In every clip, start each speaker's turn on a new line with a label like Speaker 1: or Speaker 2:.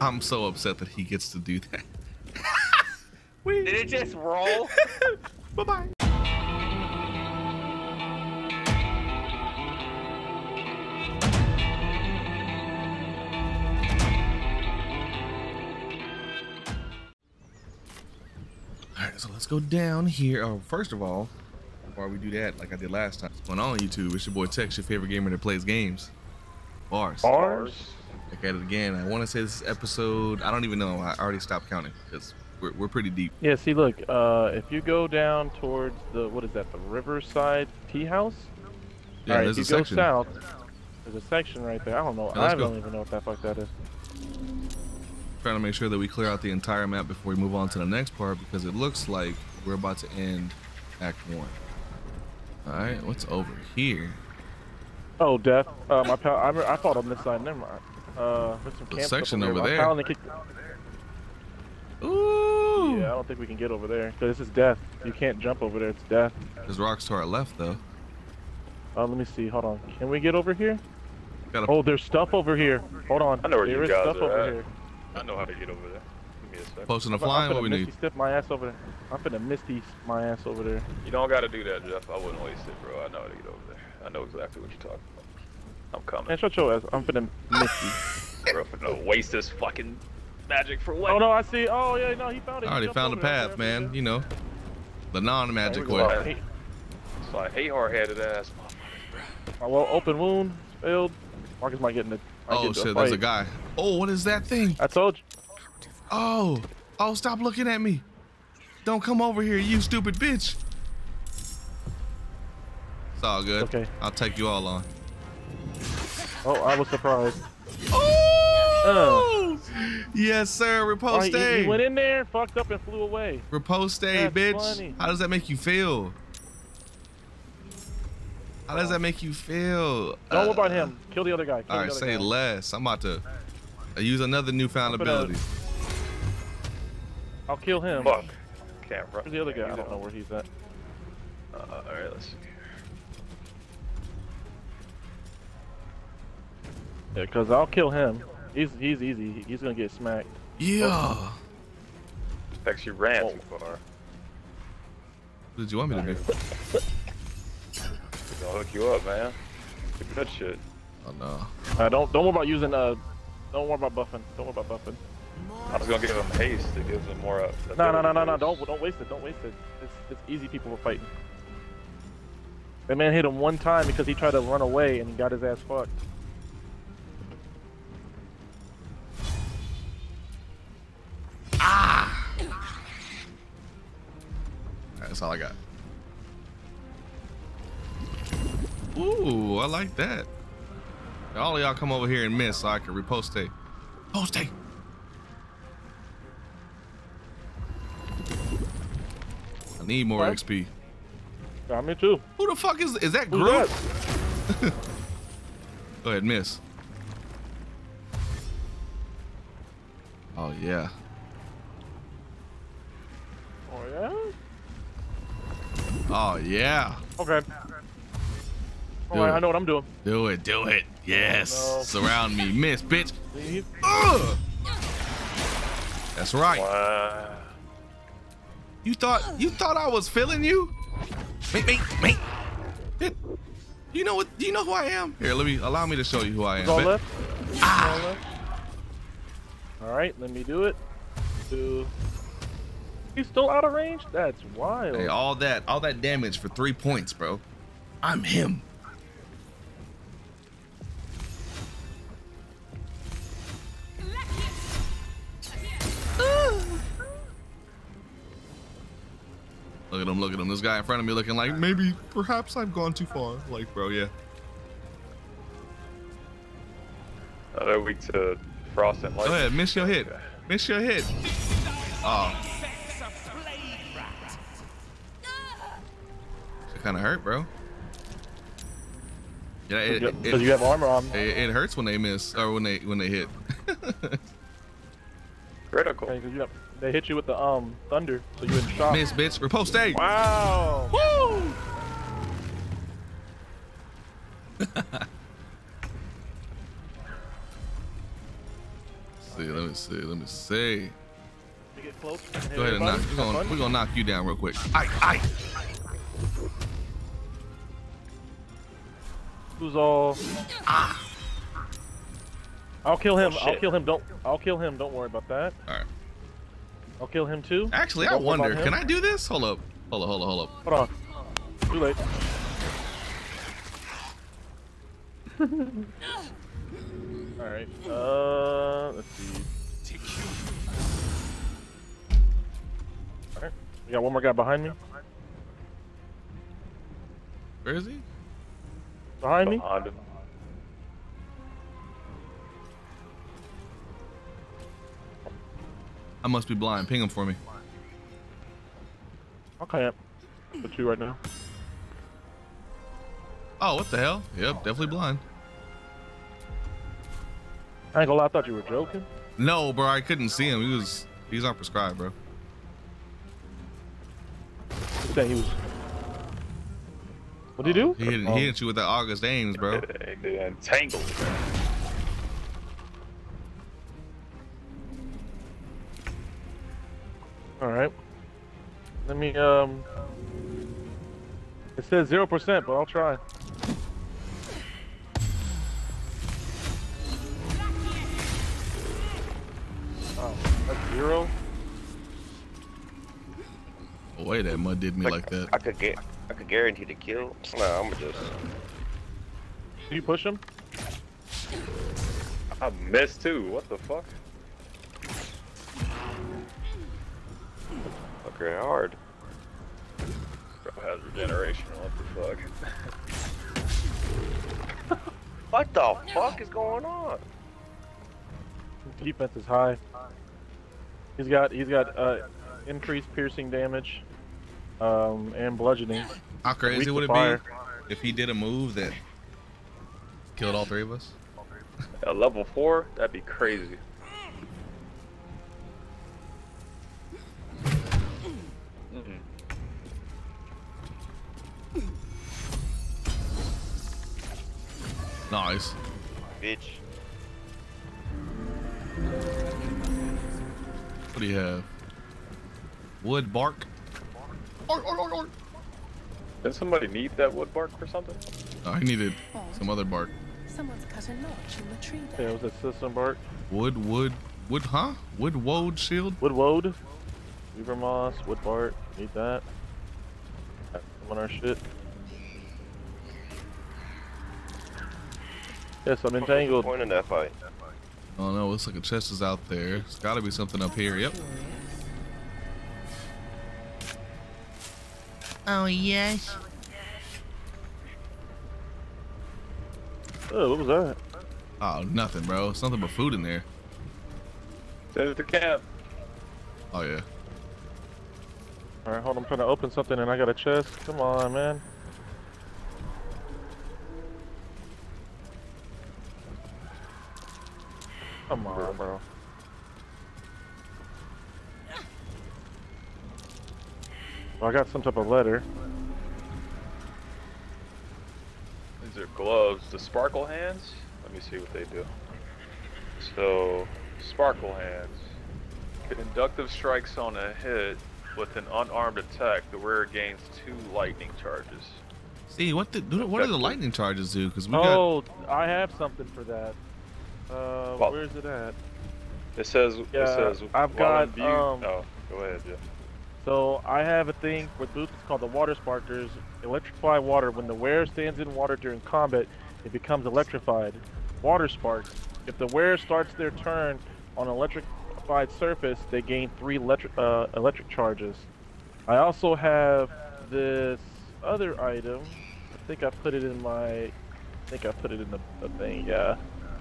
Speaker 1: I'm so upset that he gets to do that.
Speaker 2: Did it just roll?
Speaker 1: bye bye. All right, so let's go down here. Oh, first of all, before we do that, like I did last time, what's going on YouTube? It's your boy Tex, your favorite gamer that plays games. Bars.
Speaker 2: Bars.
Speaker 1: Look at it again. I want to say this is episode. I don't even know. I already stopped counting because we're, we're pretty deep.
Speaker 3: Yeah, see, look, uh, if you go down towards the, what is that, the Riverside Tea House?
Speaker 1: Yeah,
Speaker 3: All right,
Speaker 1: there's
Speaker 3: if
Speaker 1: a
Speaker 3: you
Speaker 1: section.
Speaker 3: go south, there's a section right there. I don't know. I
Speaker 1: go.
Speaker 3: don't even know what that fuck that is.
Speaker 1: Trying to make sure that we clear out the entire map before we move on to the next part because it looks like we're about to end Act One. All right, what's over here?
Speaker 3: Oh, death. Uh, my pal, I, I fought on this side. Never mind. Uh, there's some
Speaker 1: The section
Speaker 3: stuff
Speaker 1: over there.
Speaker 3: My pal,
Speaker 1: Ooh,
Speaker 3: Yeah, I don't think we can get over there because this is death. You can't jump over there. It's death.
Speaker 1: there's rocks to our left though.
Speaker 3: Uh, let me see. Hold on. Can we get over here?
Speaker 1: Got a
Speaker 3: Oh, there's stuff over here. Hold on.
Speaker 2: I know where
Speaker 3: there
Speaker 2: you
Speaker 3: is
Speaker 2: guys
Speaker 3: stuff
Speaker 2: are
Speaker 3: over
Speaker 2: at.
Speaker 3: here.
Speaker 2: I know how to get over there. Give me a second.
Speaker 1: post in the
Speaker 3: I'm
Speaker 1: flying.
Speaker 3: finna
Speaker 1: What we
Speaker 3: misty
Speaker 1: need?
Speaker 3: step my ass over there. I'm finna misty my ass over there.
Speaker 2: You don't gotta do that, Jeff. I wouldn't waste it, bro. I know how to get over there. I know exactly what you're talking about. I'm coming.
Speaker 3: Man, shut your ass. I'm finna misty.
Speaker 2: bro, no, waste this fucking magic for what?
Speaker 3: Oh no, I see. Oh yeah, no, he found it.
Speaker 1: I
Speaker 3: He
Speaker 1: already found the
Speaker 3: over there.
Speaker 1: path,
Speaker 3: Okay, okay,
Speaker 1: man.
Speaker 3: okay.
Speaker 1: You know, the non-magic
Speaker 3: Here we go.
Speaker 1: way.
Speaker 3: Hey,
Speaker 2: So I hate hard-headed ass motherfuckers, bro.
Speaker 3: uh, well, open wound failed. Marcus might get in the.
Speaker 1: Oh
Speaker 3: get into
Speaker 1: shit, there's a guy. Oh, what is that thing?
Speaker 3: I told you.
Speaker 1: Oh, oh, stop looking at me. Don't come over here, you stupid bitch. It's all good.
Speaker 3: Okay.
Speaker 1: I'll take you all on.
Speaker 3: Oh, I was surprised.
Speaker 1: Oh! Yes, sir.
Speaker 3: Oh,
Speaker 1: Repose
Speaker 3: he,
Speaker 1: stay.
Speaker 3: he went in there, fucked up, and flew away.
Speaker 1: Repose stay,
Speaker 3: That's
Speaker 1: bitch.
Speaker 3: funny.
Speaker 1: How does that make you feel? How does that make you feel?
Speaker 3: Don't worry
Speaker 1: Uh,
Speaker 3: about him. Kill the other guy. Kill
Speaker 1: All right, say
Speaker 3: guy.
Speaker 1: less. I'm about to uh, use another newfound
Speaker 3: I'm gonna-
Speaker 1: ability.
Speaker 3: I'll kill him.
Speaker 2: Fuck. Can't run.
Speaker 3: Where's the other guy? I don't know where he's at.
Speaker 2: Uh, Alright, let's
Speaker 3: Yeah, cause I'll kill him. He's he's easy. He's gonna get smacked.
Speaker 1: Yeah.
Speaker 2: Actually ran
Speaker 3: Oh.
Speaker 2: too far.
Speaker 1: What did you want me to do?
Speaker 2: He's gonna hook you up, man. Good shit.
Speaker 1: Oh no.
Speaker 3: Uh, don't don't worry about using uh. Don't worry about buffing. Don't worry about buffing.
Speaker 2: I was gonna give him haste. It gives him more. Uh,
Speaker 3: No no no no no. Don't don't waste it. Don't waste it. It's it's easy. People were fighting. That man hit him one time because he tried to run away and he got his ass fucked.
Speaker 1: That's all I got. Ooh, I like that. All of y'all come over here and miss so I can repost it. Post it. I need more
Speaker 3: What?
Speaker 1: XP.
Speaker 3: Got me too.
Speaker 1: Who the fuck is is that
Speaker 3: Who's
Speaker 1: Groot? Go ahead, miss. Oh yeah.
Speaker 3: Oh yeah.
Speaker 1: Oh yeah.
Speaker 3: Okay.
Speaker 1: Do
Speaker 3: Alright. I know what I'm doing.
Speaker 1: Do it, do it. Yes.
Speaker 3: no.
Speaker 1: Surround me, miss, bitch. Ugh. That's right.
Speaker 2: Wow.
Speaker 1: You thought you thought I was feeling you? Me, me, me. You know what? Do you know who I am? Here, let me allow me to show you who I am.
Speaker 3: All left.
Speaker 1: Ah.
Speaker 3: All left. All right, let me do it. Do. He's still out of range. That's wild.
Speaker 1: Hey, all that, all that damage for three points, bro. I'm him. Look at him, look at him. This guy in front of me looking like maybe, perhaps I've gone too far. Like, bro, yeah.
Speaker 2: Uh, they're to frost and
Speaker 1: light.
Speaker 2: Go
Speaker 1: ahead, miss your hit. Miss your hit. Oh. It kind of hurt, bro. Yeah, it, it,
Speaker 3: Because
Speaker 1: it,
Speaker 3: you have armor on.
Speaker 1: it, it hurts when they miss or when they when they hit.
Speaker 2: Critical.
Speaker 3: Okay, 'cause you have, they hit you with the um thunder, so you in shock.
Speaker 1: miss, bitch. Repose stay.
Speaker 3: Wow.
Speaker 1: Woo! see. Let me see. Let me see.
Speaker 3: Get close.
Speaker 1: Go ahead and knock. We're gonna, we're gonna knock you down real quick. Aye, aye.
Speaker 3: Who's all? I'll kill him.
Speaker 2: Oh,
Speaker 3: I'll kill him. Don't. I'll kill him. Don't worry about that.
Speaker 1: All right.
Speaker 3: I'll kill him too.
Speaker 1: Actually, I
Speaker 3: Don't about
Speaker 1: wonder. Can I do this? Hold up. Hold up. Hold up. Hold up.
Speaker 3: Hold on. Too late. All right. Uh, let's see. All right. We got one more guy behind me.
Speaker 1: Where is he?
Speaker 3: Behind me.
Speaker 2: Behind him.
Speaker 1: I must be blind. Ping him for me.
Speaker 3: Okay. Yep. The two right now.
Speaker 1: Oh, what the hell? Yep, definitely blind.
Speaker 3: I ain't gonna lie. I thought you were joking.
Speaker 1: No, bro, I couldn't see him. He was he's on prescribed, bro.
Speaker 3: You saying he was. What'd he do?
Speaker 1: He hit,
Speaker 3: Oh.
Speaker 1: he hit you with that August Ames, bro.
Speaker 2: They entangled.
Speaker 3: All right. Let me um. It says zero percent, but I'll try.
Speaker 1: Way that mud did me like that.
Speaker 4: I could get, I could guarantee the kill. Nah, I'ma just.
Speaker 3: Do you push him?
Speaker 2: I missed too. What the fuck?
Speaker 4: Okay, hard.
Speaker 2: Bro has regeneration. What the fuck?
Speaker 4: What the fuck is going on?
Speaker 3: Defense is high. He's got he's got uh, increased piercing damage, um, and bludgeoning.
Speaker 1: How crazy would it
Speaker 3: fire.
Speaker 1: be if he did a move that killed all three of us?
Speaker 2: At level four, that'd be crazy. Mm-mm.
Speaker 1: Nice.
Speaker 4: Bitch.
Speaker 1: What do you have? Wood bark. Or, or, or, or.
Speaker 2: Did somebody need that wood bark for something?
Speaker 1: Oh, he needed oh. some other bark.
Speaker 5: Someone's cut a notch in the tree
Speaker 3: Yeah,
Speaker 5: there.
Speaker 3: it was a system bark.
Speaker 1: Wood, wood, wood, huh? Wood woad shield.
Speaker 3: Wood woad, weaver moss, wood bark. Need that. Got some on our shit. Yes, I'm entangled.
Speaker 4: Point in that fight.
Speaker 1: Oh no, looks like a chest is out there. It's gotta be something up here. Yep. Oh yes.
Speaker 3: Oh, what was that?
Speaker 1: Oh, nothing, bro. Something but food in there.
Speaker 2: Send the to camp.
Speaker 1: Oh yeah.
Speaker 3: All right, hold on. I'm trying to open something and I got a chest. Come on, man. Come on, bro. Well, I got some type of letter.
Speaker 2: These are gloves. The sparkle hands. Let me see what they do. So, sparkle hands. Inductive strikes on a hit with an unarmed attack. The wearer gains two lightning charges.
Speaker 1: See what the what do the lightning charges do? Because we got
Speaker 3: Oh, I have something for that. Uh,
Speaker 2: Well-
Speaker 3: where's it at?
Speaker 2: It says.
Speaker 3: Yeah,
Speaker 2: it says.
Speaker 3: I've got,
Speaker 2: in view-
Speaker 3: um,
Speaker 2: oh, go ahead. Yeah.
Speaker 3: So I have a thing with boots called the water sparkers. Electrify water. When the wearer stands in water during combat, it becomes electrified. Water sparks. If the wearer starts their turn on an electrified surface, they gain three electric uh, electric charges. I also have this other item. I think I put it in my. I think I put it in the, the thing. Yeah.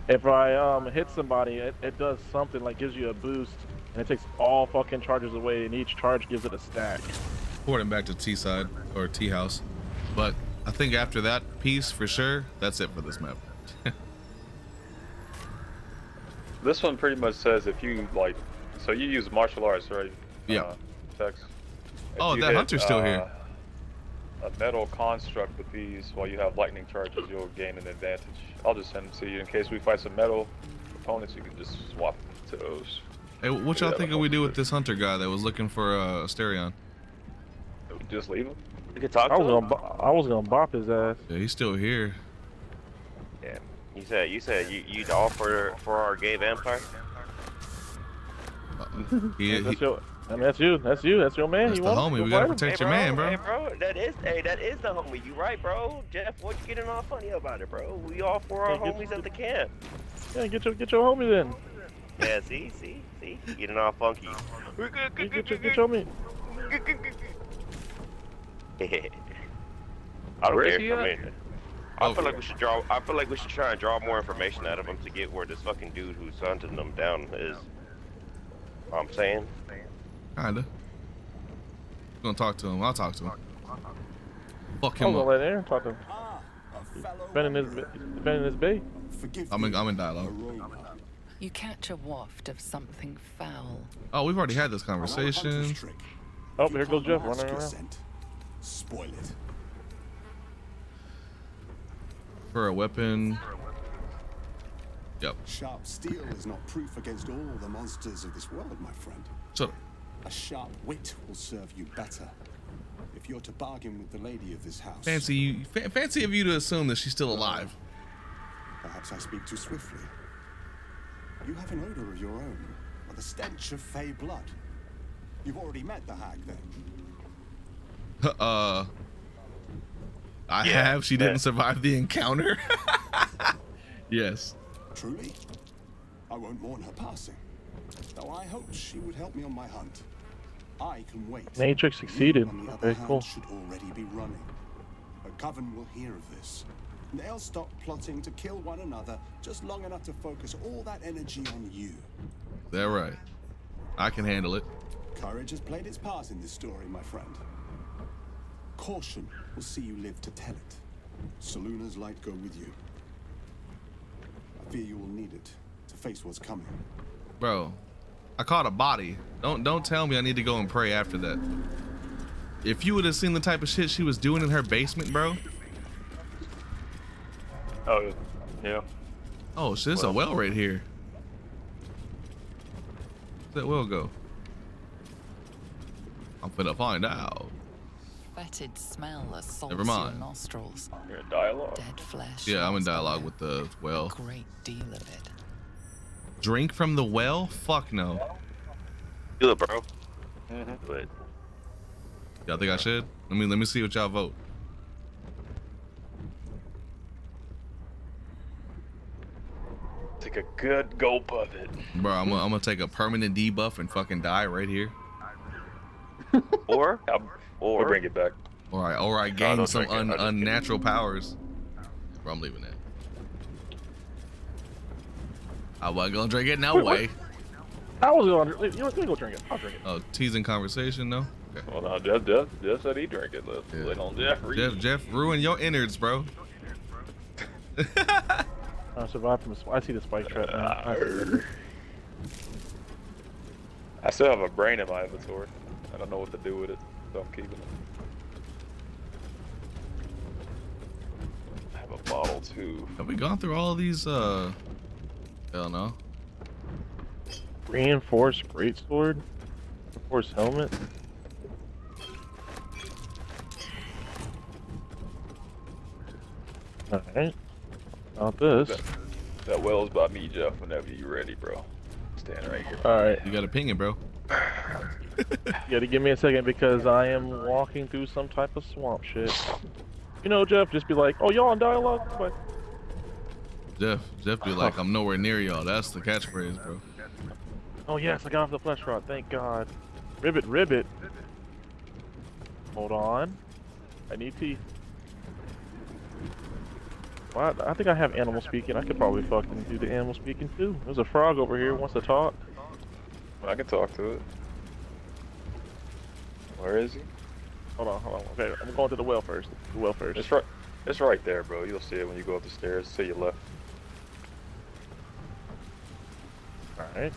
Speaker 3: If I um hit somebody, it, it does something like gives you a boost, and it takes all fucking charges away, and each charge gives it a stack.
Speaker 1: porting back to T side or T house. But I think after that piece, for sure, that's it for this map.
Speaker 2: This one pretty much says if you like, so you use martial arts, right?
Speaker 1: Yeah.
Speaker 2: Uh, Tex. If
Speaker 1: Oh,
Speaker 2: you
Speaker 1: that hunter's still here.
Speaker 2: uh, A metal construct with these, while you have lightning charges, you'll gain an advantage. I'll just send them to you in case we fight some metal opponents. You can just swap. to toes.
Speaker 1: Hey, what y'all
Speaker 2: Yeah,
Speaker 1: think we do with this hunter guy that was looking for uh, Astarion?
Speaker 2: Just leave him.
Speaker 4: You can talk
Speaker 3: I
Speaker 4: to
Speaker 3: was
Speaker 4: him.
Speaker 3: gonna, I was gonna bop his ass.
Speaker 1: Yeah, he's still here.
Speaker 4: Yeah. You said you said you you'd all for for our gay vampire.
Speaker 1: He, he,
Speaker 3: That's your, I mean, that's you. That's you. That's your man.
Speaker 1: That's
Speaker 3: you
Speaker 1: the
Speaker 3: want
Speaker 1: homie.
Speaker 3: Go
Speaker 1: We gotta protect
Speaker 4: hey,
Speaker 1: your man, bro.
Speaker 4: Hey, bro, that is hey, that is the homie. You right, bro. Jeff, what you getting all funny about it, bro? We all for our
Speaker 3: Yeah, get-
Speaker 4: homies at the camp.
Speaker 3: Yeah, get your get your homie then.
Speaker 4: Yeah, see, see, see, getting all funky.
Speaker 3: Get, get, your, get your homie.
Speaker 4: I don't
Speaker 2: Where is
Speaker 4: care. I mean, I feel like we should draw. I feel like we should try and draw more information out of him to get where this fucking dude who's hunting them down is. I'm saying.
Speaker 1: kinda. Gonna talk to him. I'll talk to him. Fuck
Speaker 3: I
Speaker 1: him
Speaker 3: was gonna
Speaker 1: up.
Speaker 3: let Aaron talk to him.
Speaker 6: Ah, a fellow
Speaker 3: Defending his defending his bay.
Speaker 6: Forgive
Speaker 1: I'm in-
Speaker 6: me,
Speaker 1: I'm in dialogue.
Speaker 6: Aroma.
Speaker 5: You catch a waft of something foul.
Speaker 1: Oh, we've already had this
Speaker 6: I know a
Speaker 1: conversation.
Speaker 3: Oh,
Speaker 6: If
Speaker 3: here goes Jeff running around.
Speaker 6: Spoil it.
Speaker 1: For a weapon. Yep.
Speaker 6: Sharp steel is not proof against all the monsters of this world, my friend.
Speaker 1: So,
Speaker 6: A sharp wit will serve you better. If you're to bargain with the lady of this house,
Speaker 1: fancy you. Fa- fancy of you to assume that she's still alive.
Speaker 6: perhaps I speak too swiftly. You have an odor of your own, or the stench of fey blood. You've already met the hag, then.
Speaker 1: Uh. I
Speaker 4: Yeah,
Speaker 1: have. She didn't survive the encounter. yes.
Speaker 6: Truly, I won't mourn her passing. Though I hoped she would help me on my hunt. I can wait.
Speaker 3: Matrix
Speaker 6: You,
Speaker 3: succeeded.
Speaker 6: on the other
Speaker 3: Very
Speaker 6: hand,
Speaker 3: cool.
Speaker 6: should already be running. A coven will hear of this. They'll stop plotting to kill one another just long enough to focus all that energy on you.
Speaker 1: They're right? I can handle it.
Speaker 6: Courage has played its part in this story, my friend. Caution will see you live to tell it. Selûne's light go with you. I fear you will need it to face what's coming.
Speaker 1: Bro, I caught a body. Don't don't tell me I need to go and pray after that. If you would have seen the type of shit she was doing in her basement, bro.
Speaker 2: Oh, yeah.
Speaker 1: Oh shit, it's a well right here. Where's that well go? I'm gonna find out.
Speaker 5: Fetid smell assaults
Speaker 1: Never mind.
Speaker 5: your nostrils.
Speaker 2: You're in dialogue.
Speaker 5: Dead flesh.
Speaker 1: Yeah, I'm in dialogue with the well.
Speaker 5: A great deal of it.
Speaker 1: Drink from the well? Fuck no.
Speaker 4: Do it, bro.
Speaker 2: Mm-hmm.
Speaker 4: Do it.
Speaker 1: Y'all think I should? Let me let me see what y'all vote.
Speaker 2: A good gulp of it.
Speaker 1: Bro, I'm gonna, I'm gonna take a permanent debuff and fucking die right here.
Speaker 4: Or
Speaker 2: I'll,
Speaker 4: or
Speaker 2: Or bring it back.
Speaker 1: Or I or I gain
Speaker 2: don't
Speaker 1: some un,
Speaker 2: I just-
Speaker 1: unnatural powers. Bro, I'm leaving that. I wasn't gonna drink it no
Speaker 3: Wait,
Speaker 1: way.
Speaker 3: I was going. to You know, what, let me go drink it. I'll drink it.
Speaker 1: Oh, teasing conversation, no? Okay.
Speaker 2: Well, no, Jeff, Jeff, Jeff said he drink it. Let's
Speaker 1: Yeah.
Speaker 2: on Jeffrey.
Speaker 1: Jeff, Jeff, ruin your innards, bro.
Speaker 3: I survived from. A, sp- I see the spike trap now. I.
Speaker 2: I still have a brain in my inventory. I don't know what to do with it, so I'm keeping it. I have a bottle too.
Speaker 1: Have we gone through all of these? Uh, hell no.
Speaker 3: Reinforced greatsword. Reinforced helmet. All right. Not this.
Speaker 2: That, that well's by me, Jeff. Whenever you're ready, bro. Stand right here.
Speaker 3: All right.
Speaker 1: You got to ping it, bro.
Speaker 3: You gotta give me a second because I am walking through some type of swamp shit. You know, Jeff, just be like, oh, y'all in dialogue? But
Speaker 1: Jeff, Jeff be like, I'm nowhere near y'all. That's the catchphrase, bro.
Speaker 3: Oh yes, I got off the flesh rod. Thank God. Ribbit, ribbit. Hold on. I need teeth. Well, I I think I have animal speaking. I could probably fucking do the animal speaking too. There's a frog over here wants to talk.
Speaker 2: I can talk to it. Where is he?
Speaker 3: Hold on, hold on. Okay, I'm going to the well first. The well first.
Speaker 2: It's right. It's right there, bro. You'll see it when you go up the stairs to your left.
Speaker 3: All right.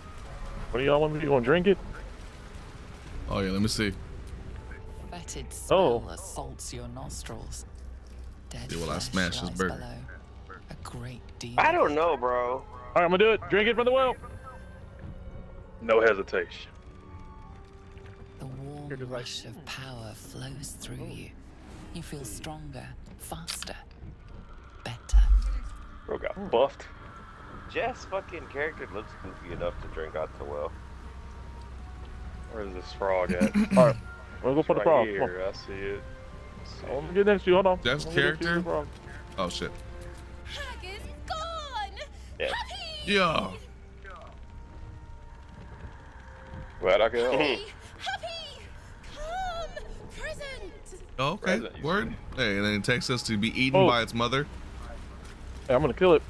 Speaker 3: What do y'all want me to do? You want to drink it?
Speaker 1: Oh yeah, let me see.
Speaker 5: Fetid smell
Speaker 3: Oh.
Speaker 5: assaults your nostrils. Dead
Speaker 1: Yeah, well, I
Speaker 5: flesh
Speaker 1: smashed his
Speaker 5: lies
Speaker 1: burger.
Speaker 5: below. A great deal.
Speaker 4: I don't know, bro.
Speaker 3: All right, I'm gonna do it. Drink it from the well.
Speaker 2: No hesitation.
Speaker 5: The warm
Speaker 3: You're just like,
Speaker 5: rush of power flows through oh. you. You feel hmm. stronger, faster, better.
Speaker 2: Bro got buffed.
Speaker 4: Jess fucking character looks goofy enough to drink out the well.
Speaker 2: Where's this frog at?
Speaker 3: Alright, we'll go for the
Speaker 2: right
Speaker 3: frog. Come
Speaker 2: here. I see it. Let's see.
Speaker 3: Oh, let me get next to you. Hold on.
Speaker 1: Jeff's
Speaker 3: Let me get next to you,
Speaker 1: character? Oh shit.
Speaker 7: Hag is gone!
Speaker 4: Yeah.
Speaker 7: Happy!
Speaker 1: Yeah.
Speaker 2: Glad I could help.
Speaker 7: Happy! Happy! Come! Present!
Speaker 1: Oh, okay.
Speaker 2: Present,
Speaker 1: Word. Hey, and then it takes us to be eaten
Speaker 3: Oh.
Speaker 1: by its mother.
Speaker 3: Hey, I'm gonna kill it.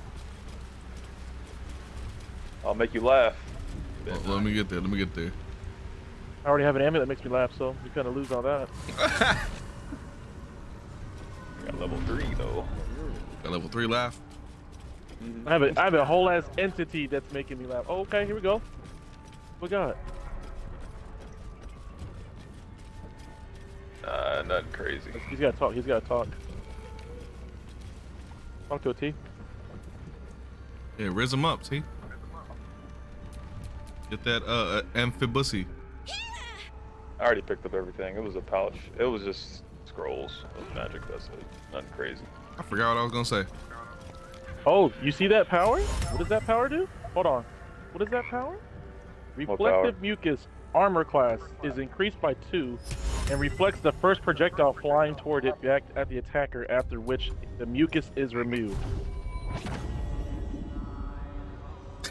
Speaker 2: I'll make you laugh.
Speaker 1: Well, let me get there. Let me get there.
Speaker 3: I already have an amulet that makes me laugh, so you kind of lose all that.
Speaker 2: Got level three though.
Speaker 1: Got level three laugh.
Speaker 3: I have a, I have a whole ass entity that's making me laugh. Oh, okay, here we go. What we got?
Speaker 2: Nah, nothing crazy.
Speaker 3: He's gotta talk. He's gotta talk. Talk to a T.
Speaker 1: Yeah, riz him up, see? Get that uh uh, amphibussy.
Speaker 2: I already picked up everything. It was a pouch. It was just scrolls of magic. That's it. Nothing crazy.
Speaker 1: I forgot what I was gonna say.
Speaker 3: Oh, you see that power? What does that power do? Hold on. What is that power? Reflective
Speaker 2: power?
Speaker 3: mucus armor class is increased by two and reflects the first projectile flying toward it back at the attacker after which the mucus is removed.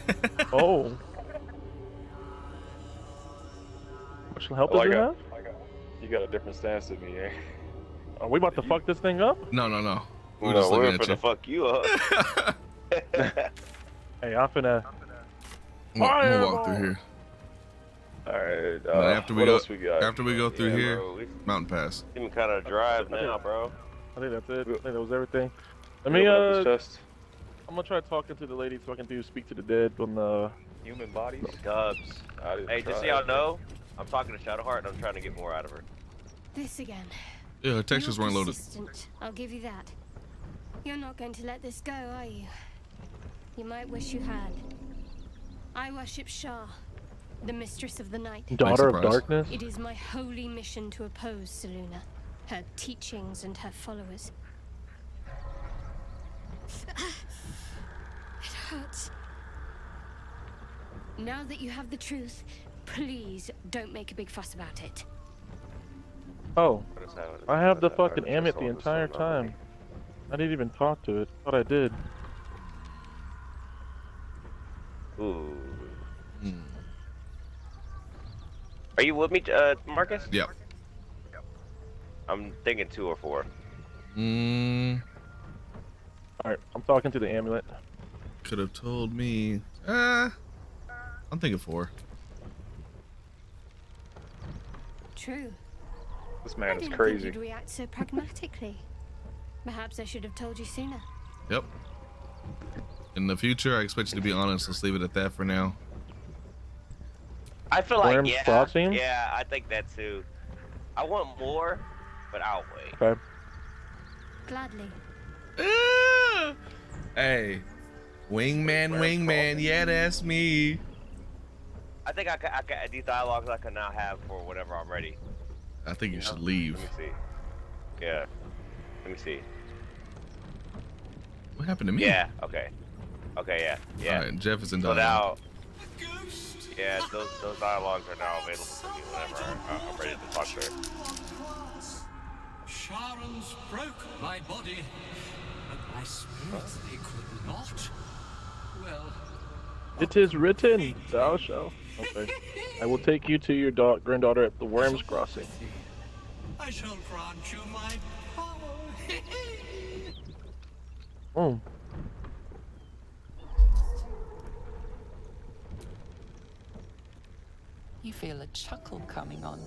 Speaker 3: oh. Much help does
Speaker 2: Well, I
Speaker 3: it
Speaker 2: got,
Speaker 3: have?
Speaker 2: I got, you got a different stance than me, eh?
Speaker 3: Are we about to fuck this thing up?
Speaker 1: No, no, no. We were
Speaker 4: no,
Speaker 1: just
Speaker 4: we're
Speaker 1: looking
Speaker 4: finna
Speaker 1: at
Speaker 4: fuck you up.
Speaker 3: Hey, I'm finna.
Speaker 1: I'm gonna- I'm gonna walk through here.
Speaker 2: All right. Uh,
Speaker 1: after we
Speaker 2: what
Speaker 1: go,
Speaker 2: else we got?
Speaker 1: after we go through
Speaker 4: Yeah,
Speaker 1: here,
Speaker 4: bro, we
Speaker 1: mountain pass.
Speaker 4: seem kind of drive now, bro.
Speaker 3: I think that's it. I think that was everything. Let
Speaker 2: We
Speaker 3: me,
Speaker 2: open up
Speaker 3: uh,
Speaker 2: chest.
Speaker 3: I'm gonna try talking to the lady so I can do speak to the dead on the.
Speaker 2: Human bodies.
Speaker 4: Dubs.
Speaker 2: I didn't
Speaker 4: Hey, just so y'all know, I'm talking to Shadowheart and I'm trying to get more out of her.
Speaker 7: This again.
Speaker 1: Yeah, her textures
Speaker 7: You're
Speaker 1: weren't loaded.
Speaker 7: I'll give you that. You're not going to let this go, are you? You might wish you had. I worship Shar, the mistress of the night.
Speaker 3: Daughter of. Darkness.
Speaker 7: It is my holy mission to oppose Selûne, her teachings and her followers. It hurts. Now that you have the truth, please don't make a big fuss about it.
Speaker 3: Oh,
Speaker 4: What is that?
Speaker 3: I have the
Speaker 4: What is that?
Speaker 3: fucking
Speaker 4: Artificial
Speaker 3: amulet the entire
Speaker 4: so not
Speaker 3: time.
Speaker 4: Really.
Speaker 3: I didn't even talk to it. Thought I did.
Speaker 4: Ooh.
Speaker 1: Hmm.
Speaker 4: Are you with me, uh, Marcus?
Speaker 1: Yep.
Speaker 4: I'm thinking two or four.
Speaker 1: Mm,
Speaker 3: All right, I'm talking to the amulet.
Speaker 1: could have told me. Uh, I'm thinking four.
Speaker 7: True.
Speaker 2: This
Speaker 7: I
Speaker 2: man is
Speaker 7: didn't
Speaker 2: crazy.
Speaker 7: think you'd react so pragmatically. Perhaps I should have told you sooner.
Speaker 1: Yep. In the future, I expect you to be honest. Let's leave it at that for now.
Speaker 4: I feel like
Speaker 3: Wyrm's
Speaker 4: yeah,
Speaker 3: Crossing?
Speaker 4: yeah, I think that too. I want more, but I'll wait.
Speaker 3: Okay.
Speaker 7: Gladly.
Speaker 1: Ah! Hey, wingman,
Speaker 4: Wyrm's
Speaker 1: wingman,
Speaker 4: Crossing.
Speaker 1: yeah, that's me.
Speaker 4: I think I can, I can these dialogues I can now have for whatever I'm ready.
Speaker 1: I think you should
Speaker 4: Let
Speaker 1: leave.
Speaker 4: me see. Yeah. Let me see.
Speaker 1: What happened to me?
Speaker 4: Yeah. Okay. Okay. Yeah. Yeah.
Speaker 1: All right, Jeff is in
Speaker 4: So
Speaker 1: dialogue.
Speaker 4: now, yeah, those those dialogues are now available to me whenever I, I'm ready to talk to her.
Speaker 8: Sharrans broke my body, but my spirit they could not. Well,
Speaker 3: It is written, thou shalt. Okay. I will take you to your da- granddaughter at the Wyrm's Crossing.
Speaker 8: I shall grant you my power.
Speaker 3: Oh.
Speaker 5: You feel a chuckle coming on,